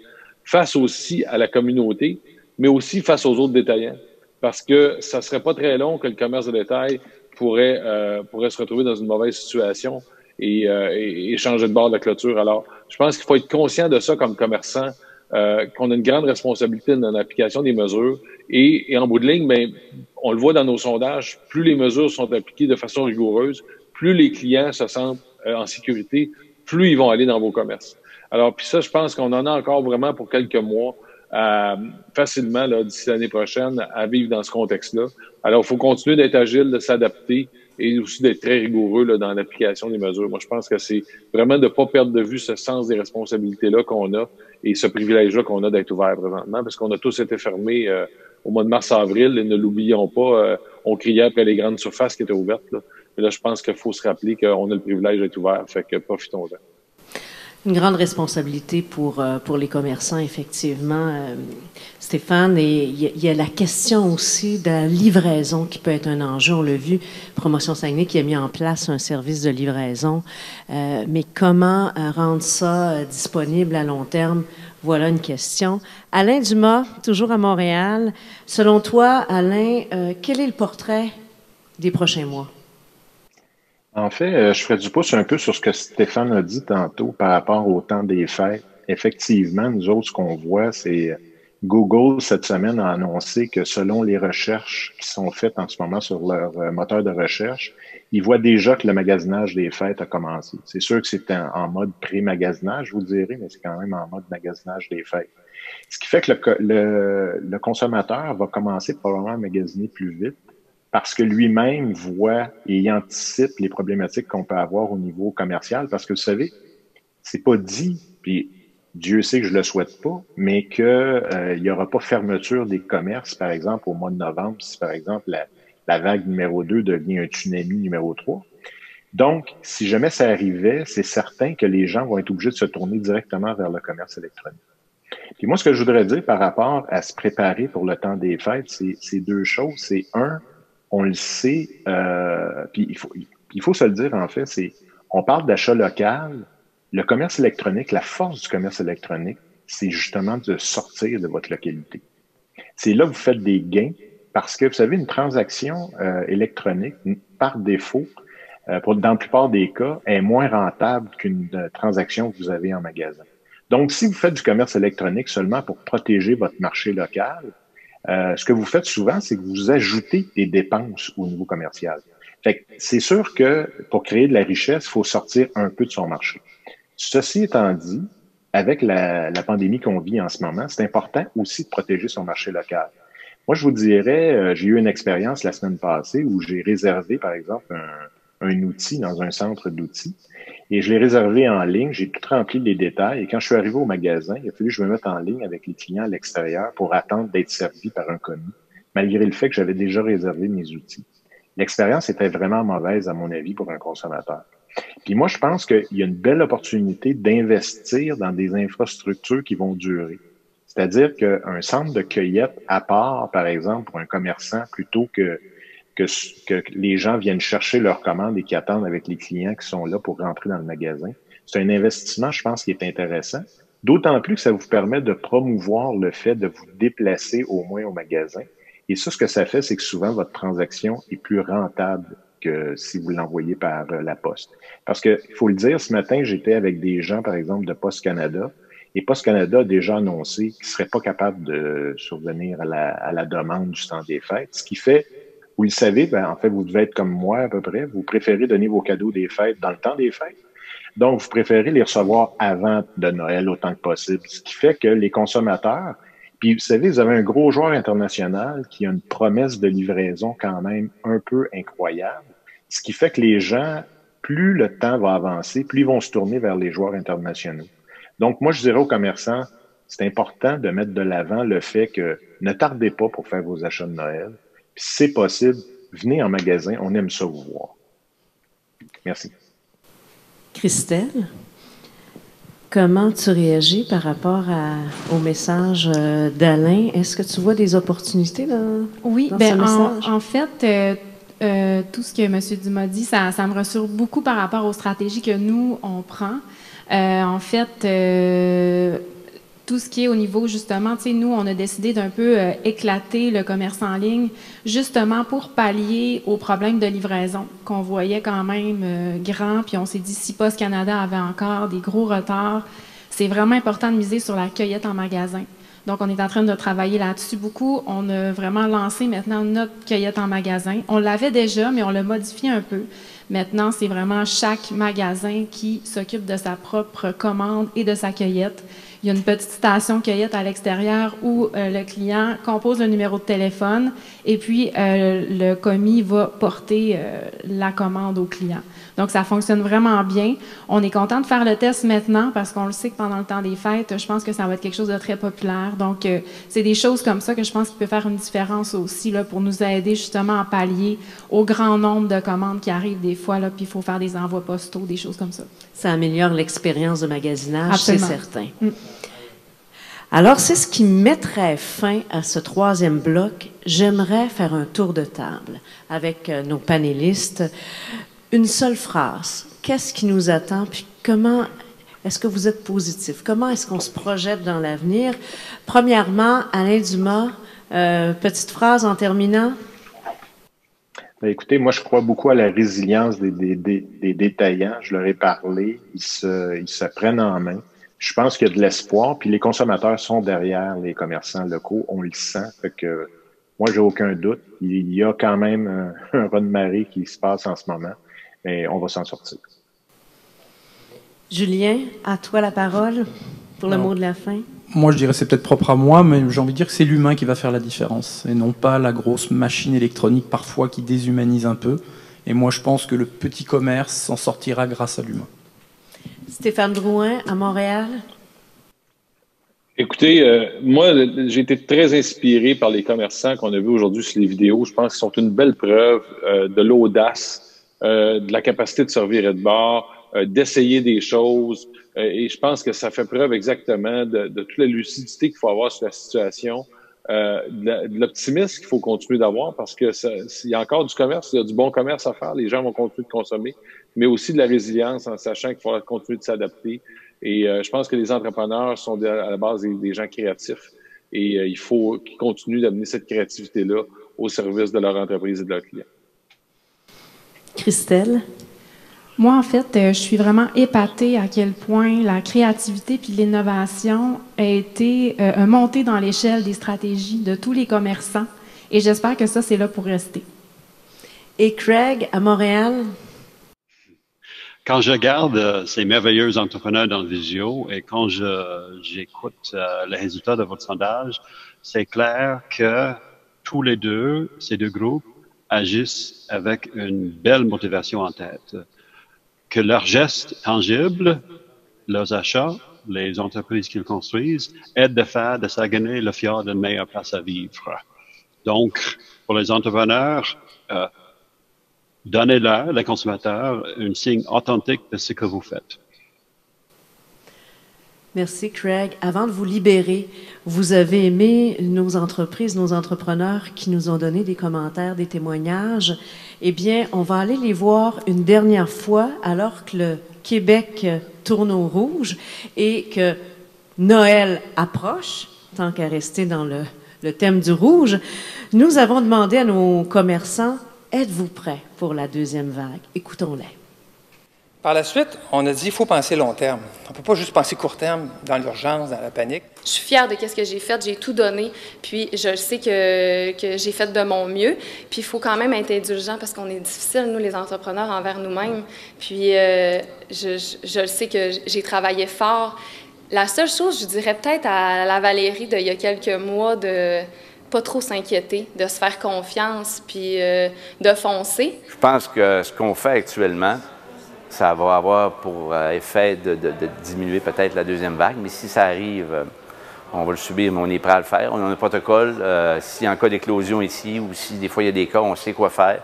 face aussi à la communauté, mais aussi face aux autres détaillants. Parce que ça serait pas très long que le commerce de détail pourrait, euh, pourrait se retrouver dans une mauvaise situation et, euh, et, changer de bord de clôture. Alors, je pense qu'il faut être conscient de ça comme commerçant, euh, qu'on a une grande responsabilité dans l'application des mesures. Et, et, en bout de ligne, ben, on le voit dans nos sondages, plus les mesures sont appliquées de façon rigoureuse, plus les clients se sentent euh, en sécurité, plus ils vont aller dans vos commerces. Alors, puis ça, je pense qu'on en a encore vraiment pour quelques mois. Euh, facilement d'ici l'année prochaine à vivre dans ce contexte-là. Alors, il faut continuer d'être agile, de s'adapter, et aussi d'être très rigoureux là, dans l'application des mesures. Moi, je pense que c'est vraiment de ne pas perdre de vue ce sens des responsabilités-là qu'on a et ce privilège-là qu'on a d'être ouvert présentement, parce qu'on a tous été fermés euh, au mois de mars-avril, et ne l'oublions pas, euh, on criait après les grandes surfaces qui étaient ouvertes. Là. Mais là, je pense qu'il faut se rappeler qu'on a le privilège d'être ouvert, fait que profitons-en une grande responsabilité pour, euh, pour les commerçants, effectivement, euh, Stéphane. Et il y, a la question aussi de la livraison qui peut être un enjeu. On l'a vu, Promotion Saguenay qui a mis en place un service de livraison. Euh, mais comment rendre ça disponible à long terme? Voilà une question. Alain Dumas, toujours à Montréal. Selon toi, Alain, quel est le portrait des prochains mois? En fait, euh, je ferai du pouce un peu sur ce que Stéphane a dit tantôt par rapport au temps des fêtes. Effectivement, nous autres, ce qu'on voit, c'est Google, cette semaine, a annoncé que selon les recherches qui sont faites en ce moment sur leur euh, moteur de recherche, ils voient déjà que le magasinage des fêtes a commencé. C'est sûr que c'est en, mode pré-magasinage, vous direz, mais c'est quand même en mode magasinage des fêtes. Ce qui fait que le, le, le consommateur va commencer probablement à magasiner plus vite parce que lui-même voit et anticipe les problématiques qu'on peut avoir au niveau commercial. Parce que vous savez, c'est pas dit, puis Dieu sait que je le souhaite pas, mais qu'il euh, n'y aura pas fermeture des commerces, par exemple, au mois de novembre, si par exemple la, la vague numéro 2 devient un tsunami numéro 3. Donc, si jamais ça arrivait, c'est certain que les gens vont être obligés de se tourner directement vers le commerce électronique. Puis moi, ce que je voudrais dire par rapport à se préparer pour le temps des fêtes, c'est deux choses. C'est un, on le sait, euh, puis il faut, se le dire en fait, c'est on parle d'achat local. Le commerce électronique, la force du commerce électronique, c'est justement de sortir de votre localité. C'est là que vous faites des gains parce que vous savez, une transaction euh, électronique, par défaut, euh, dans la plupart des cas, est moins rentable qu'une transaction que vous avez en magasin. Donc, si vous faites du commerce électronique seulement pour protéger votre marché local, euh, ce que vous faites souvent, c'est que vous ajoutez des dépenses au niveau commercial. C'est sûr que pour créer de la richesse, il faut sortir un peu de son marché. Ceci étant dit, avec la, la pandémie qu'on vit en ce moment, c'est important aussi de protéger son marché local. Moi, je vous dirais, euh, j'ai eu une expérience la semaine passée où j'ai réservé, par exemple, un, un outil dans un centre d'outils. Et je l'ai réservé en ligne, j'ai tout rempli les détails. Et quand je suis arrivé au magasin, il a fallu que je me mette en ligne avec les clients à l'extérieur pour attendre d'être servi par un commis, malgré le fait que j'avais déjà réservé mes outils. L'expérience était vraiment mauvaise, à mon avis, pour un consommateur. Puis moi, je pense qu'il y a une belle opportunité d'investir dans des infrastructures qui vont durer. C'est-à-dire qu'un centre de cueillette à part, par exemple, pour un commerçant, plutôt que, que, que les gens viennent chercher leurs commandes et qui attendent avec les clients qui sont là pour rentrer dans le magasin, c'est un investissement, je pense, qui est intéressant. D'autant plus que ça vous permet de promouvoir le fait de vous déplacer au moins au magasin. Et ça, ce que ça fait, c'est que souvent, votre transaction est plus rentable que si vous l'envoyez par euh, la poste. Parce que, il faut le dire, ce matin, j'étais avec des gens, par exemple, de Poste Canada, et Post Canada a déjà annoncé qu'il ne serait pas capable de survenir à la, à la, demande du temps des fêtes, ce qui fait, vous le savez, ben, en fait, vous devez être comme moi à peu près, vous préférez donner vos cadeaux des fêtes dans le temps des fêtes. Donc, vous préférez les recevoir avant de Noël autant que possible, ce qui fait que les consommateurs, puis vous savez, vous avez un gros joueur international qui a une promesse de livraison quand même un peu incroyable, ce qui fait que les gens, plus le temps va avancer, plus ils vont se tourner vers les joueurs internationaux. Donc, moi, je dirais aux commerçants, c'est important de mettre de l'avant le fait que ne tardez pas pour faire vos achats de Noël. C'est possible, venez en magasin, on aime ça vous voir. Merci. Christelle, comment tu réagis par rapport à, au message euh, d'Alain? Est-ce que tu vois des opportunités dans, oui, dans ben, ce message? En, en fait, euh, euh, tout ce que M. Dumas dit, ça, ça me rassure beaucoup par rapport aux stratégies que nous, on prend. Euh, en fait, euh, tout ce qui est au niveau, justement, tu sais, nous, on a décidé d'un peu euh, éclater le commerce en ligne, justement pour pallier aux problèmes de livraison qu'on voyait quand même euh, grand. Puis on s'est dit, si Post Canada avait encore des gros retards, c'est vraiment important de miser sur la cueillette en magasin. Donc, on est en train de travailler là-dessus beaucoup. On a vraiment lancé maintenant notre cueillette en magasin. On l'avait déjà, mais on l'a modifié un peu. Maintenant, c'est vraiment chaque magasin qui s'occupe de sa propre commande et de sa cueillette. Il y a une petite station cueillette à l'extérieur où euh, le client compose le numéro de téléphone et puis euh, le commis va porter euh, la commande au client. Donc, ça fonctionne vraiment bien. On est content de faire le test maintenant parce qu'on le sait que pendant le temps des fêtes, je pense que ça va être quelque chose de très populaire. Donc, c'est des choses comme ça que je pense qu'il peut faire une différence aussi là, pour nous aider justement à pallier au grand nombre de commandes qui arrivent des fois, là, puis il faut faire des envois postaux, des choses comme ça. Ça améliore l'expérience de magasinage, c'est certain. Mm. Alors, c'est ce qui mettrait fin à ce troisième bloc. J'aimerais faire un tour de table avec euh, nos panélistes. Une seule phrase. Qu'est-ce qui nous attend? Puis comment est-ce que vous êtes positif? Comment est-ce qu'on se projette dans l'avenir? Premièrement, Alain Dumas, euh, petite phrase en terminant. Ben, écoutez, moi, je crois beaucoup à la résilience des, détaillants. Je leur ai parlé. Ils se, ils se prennent en main. Je pense qu'il y a de l'espoir. Puis les consommateurs sont derrière les commerçants locaux. On le sent. Fait que moi, j'ai aucun doute. Il y a quand même un, un raz de marée qui se passe en ce moment. Mais on va s'en sortir. Julien, à toi la parole pour le Non. mot de la fin. Moi, je dirais c'est peut-être propre à moi, mais j'ai envie de dire que c'est l'humain qui va faire la différence, et non pas la grosse machine électronique parfois qui déshumanise un peu. Et moi, je pense que le petit commerce s'en sortira grâce à l'humain. Stéphane Drouin, à Montréal. Écoutez, euh, moi, j'ai été très inspiré par les commerçants qu'on a vus aujourd'hui sur les vidéos. Je pense qu'ils sont une belle preuve euh, de l'audace, euh, de la capacité de servir de bord, euh, d'essayer des choses. Euh, et je pense que ça fait preuve exactement de, de toute la lucidité qu'il faut avoir sur la situation, euh, de l'optimisme qu'il faut continuer d'avoir parce que s'il y a encore du commerce, il y a du bon commerce à faire, les gens vont continuer de consommer, mais aussi de la résilience en sachant qu'il faudra continuer de s'adapter. Et euh, je pense que les entrepreneurs sont à la base des, des gens créatifs et il faut qu'ils continuent d'amener cette créativité-là au service de leur entreprise et de leurs clients. Christelle? Moi, en fait, euh, je suis vraiment épatée à quel point la créativité puis l'innovation a été euh, montée dans l'échelle des stratégies de tous les commerçants. Et j'espère que ça, c'est là pour rester. Et Craig, à Montréal? Quand je regarde euh, ces merveilleux entrepreneurs dans le visio et quand j'écoute euh, les résultats de votre sondage, c'est clair que tous les deux, ces deux groupes, agissent avec une belle motivation en tête que leurs gestes tangibles, leurs achats, les entreprises qu'ils construisent, aident de faire de Saguenay le fjord une meilleure place à vivre. Donc, pour les entrepreneurs, euh, donnez-leur, les consommateurs, un signe authentique de ce que vous faites. Merci, Craig. Avant de vous libérer, vous avez aimé nos entreprises, nos entrepreneurs qui nous ont donné des commentaires, des témoignages. Eh bien, on va aller les voir une dernière fois alors que le Québec tourne au rouge et que Noël approche, tant qu'à rester dans le, le thème du rouge. Nous avons demandé à nos commerçants, êtes-vous prêts pour la deuxième vague? Écoutons-les. Par la suite, on a dit qu'il faut penser long terme. On ne peut pas juste penser court terme dans l'urgence, dans la panique. Je suis fière de ce que j'ai fait. J'ai tout donné. Puis je sais que, que j'ai fait de mon mieux. Puis il faut quand même être indulgent parce qu'on est difficile, nous, les entrepreneurs, envers nous-mêmes. Puis euh, je, je, je sais que j'ai travaillé fort. La seule chose, je dirais peut-être à la Valérie d'il y a quelques mois de pas trop s'inquiéter, de se faire confiance, puis euh, de foncer. Je pense que ce qu'on fait actuellement, ça va avoir pour euh, effet de, diminuer peut-être la deuxième vague, mais si ça arrive, euh, on va le subir, mais on est prêt à le faire. On a un protocole. Euh, si en cas d'éclosion ici ou si des fois il y a des cas, on sait quoi faire.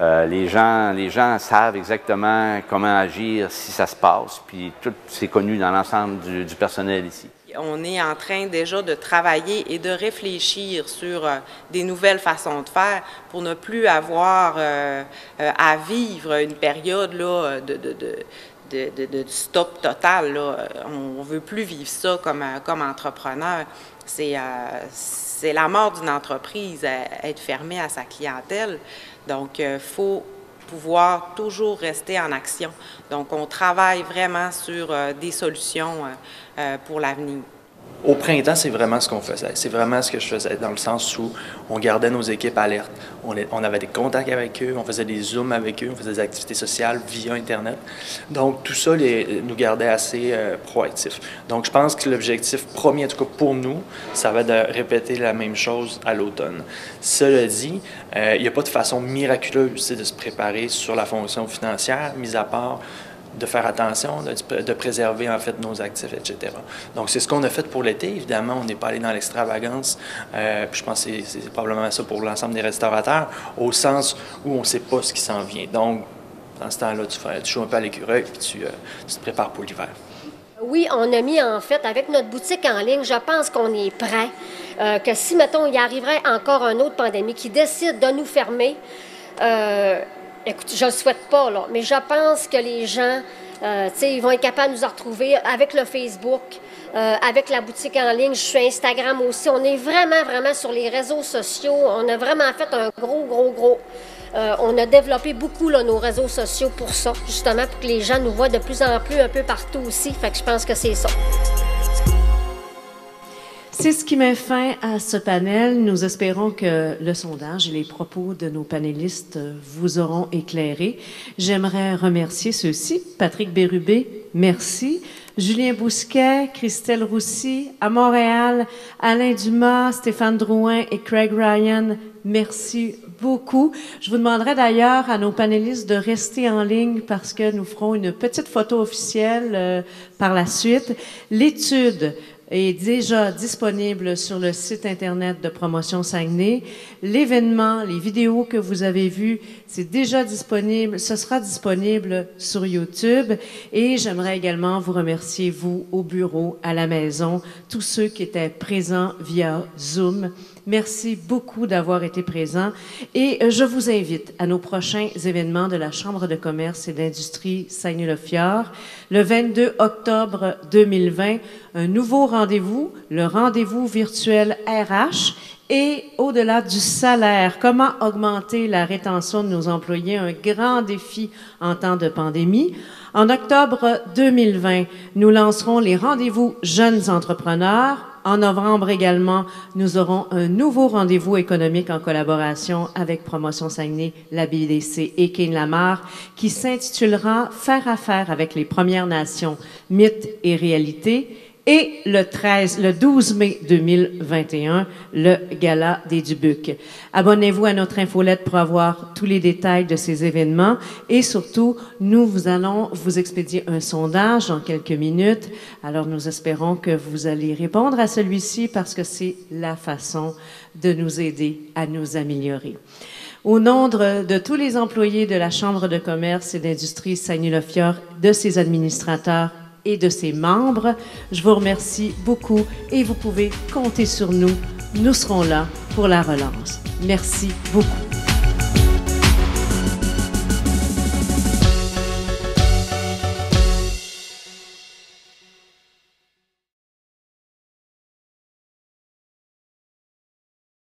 Les, gens, les gens savent exactement comment agir si ça se passe, puis tout c'est connu dans l'ensemble du personnel ici on est en train déjà de travailler et de réfléchir sur euh, des nouvelles façons de faire pour ne plus avoir euh, euh, à vivre une période là, de, stop total. On ne veut plus vivre ça comme, entrepreneur. C'est c'est la mort d'une entreprise, être fermée à sa clientèle. Donc, il faut pouvoir toujours rester en action. Donc, on travaille vraiment sur des solutions euh, pour l'avenir. Au printemps, c'est vraiment ce qu'on faisait. C'est vraiment ce que je faisais, dans le sens où on gardait nos équipes alertes. On, avait des contacts avec eux, on faisait des zooms avec eux, on faisait des activités sociales via Internet. Donc, tout ça nous gardait assez euh, proactifs. Donc, je pense que l'objectif premier, en tout cas pour nous, ça va être de répéter la même chose à l'automne. Cela dit, euh, il n'y a pas de façon miraculeuse de se préparer sur la fonction financière, mis à part de faire attention, de, préserver en fait nos actifs, etc. Donc c'est ce qu'on a fait pour l'été. Évidemment, on n'est pas allé dans l'extravagance. Euh, je pense que c'est probablement ça pour l'ensemble des restaurateurs, au sens où on ne sait pas ce qui s'en vient. Donc dans ce temps-là, tu, joues un peu à l'écureuil puis tu, euh, tu te prépares pour l'hiver. Oui, on a mis en fait, avec notre boutique en ligne, je pense qu'on est prêt. Euh, que si, mettons, il arriverait encore une autre pandémie qui décide de nous fermer, euh, Écoute, je ne le souhaite pas, là, mais je pense que les gens, euh, tu sais, ils vont être capables de nous retrouver avec le Facebook, euh, avec la boutique en ligne. Je suis Instagram aussi. On est vraiment, vraiment sur les réseaux sociaux. On a vraiment fait un gros, gros, gros. Euh, on a développé beaucoup nos réseaux sociaux pour ça, justement, pour que les gens nous voient de plus en plus un peu partout aussi. Fait que je pense que c'est ça. C'est ce qui met fin à ce panel. Nous espérons que le sondage et les propos de nos panélistes vous auront éclairé. J'aimerais remercier ceux-ci. Patrick Bérubé, merci. Julien Bousquet, Christelle Roussy, à Montréal, Alain Dumas, Stéphane Drouin et Craig Ryan, merci beaucoup. Je vous demanderai d'ailleurs à nos panélistes de rester en ligne parce que nous ferons une petite photo officielle euh, par la suite. L'étude est déjà disponible sur le site Internet de Promotion Saguenay. L'événement, les vidéos que vous avez vues, c'est déjà disponible, ce sera disponible sur YouTube. Et j'aimerais également vous remercier, vous, au bureau, à la maison, tous ceux qui étaient présents via Zoom. Merci beaucoup d'avoir été présents et je vous invite à nos prochains événements de la Chambre de commerce et d'industrie Saguenay-le-Fjord. Le 22 octobre 2020, un nouveau rendez-vous, le rendez-vous virtuel RH Et au-delà du salaire, comment augmenter la rétention de nos employés, un grand défi en temps de pandémie. En octobre 2020, nous lancerons les rendez-vous jeunes entrepreneurs en novembre également, nous aurons un nouveau rendez-vous économique en collaboration avec Promotion Saguenay, la BDC et King Lamar, qui s'intitulera Faire affaire avec les Premières Nations, mythes et réalités et le 13, le 12 mai 2021, le Gala des Dubucs. Abonnez-vous à notre infolette pour avoir tous les détails de ces événements et surtout, nous vous allons vous expédier un sondage dans quelques minutes. Alors, nous espérons que vous allez répondre à celui-ci parce que c'est la façon de nous aider à nous améliorer. Au nom de, tous les employés de la Chambre de commerce et d'industrie Saguenay-Lafieur, de ses administrateurs et de ses membres. Je vous remercie beaucoup et vous pouvez compter sur nous. Nous serons là pour la relance. Merci beaucoup.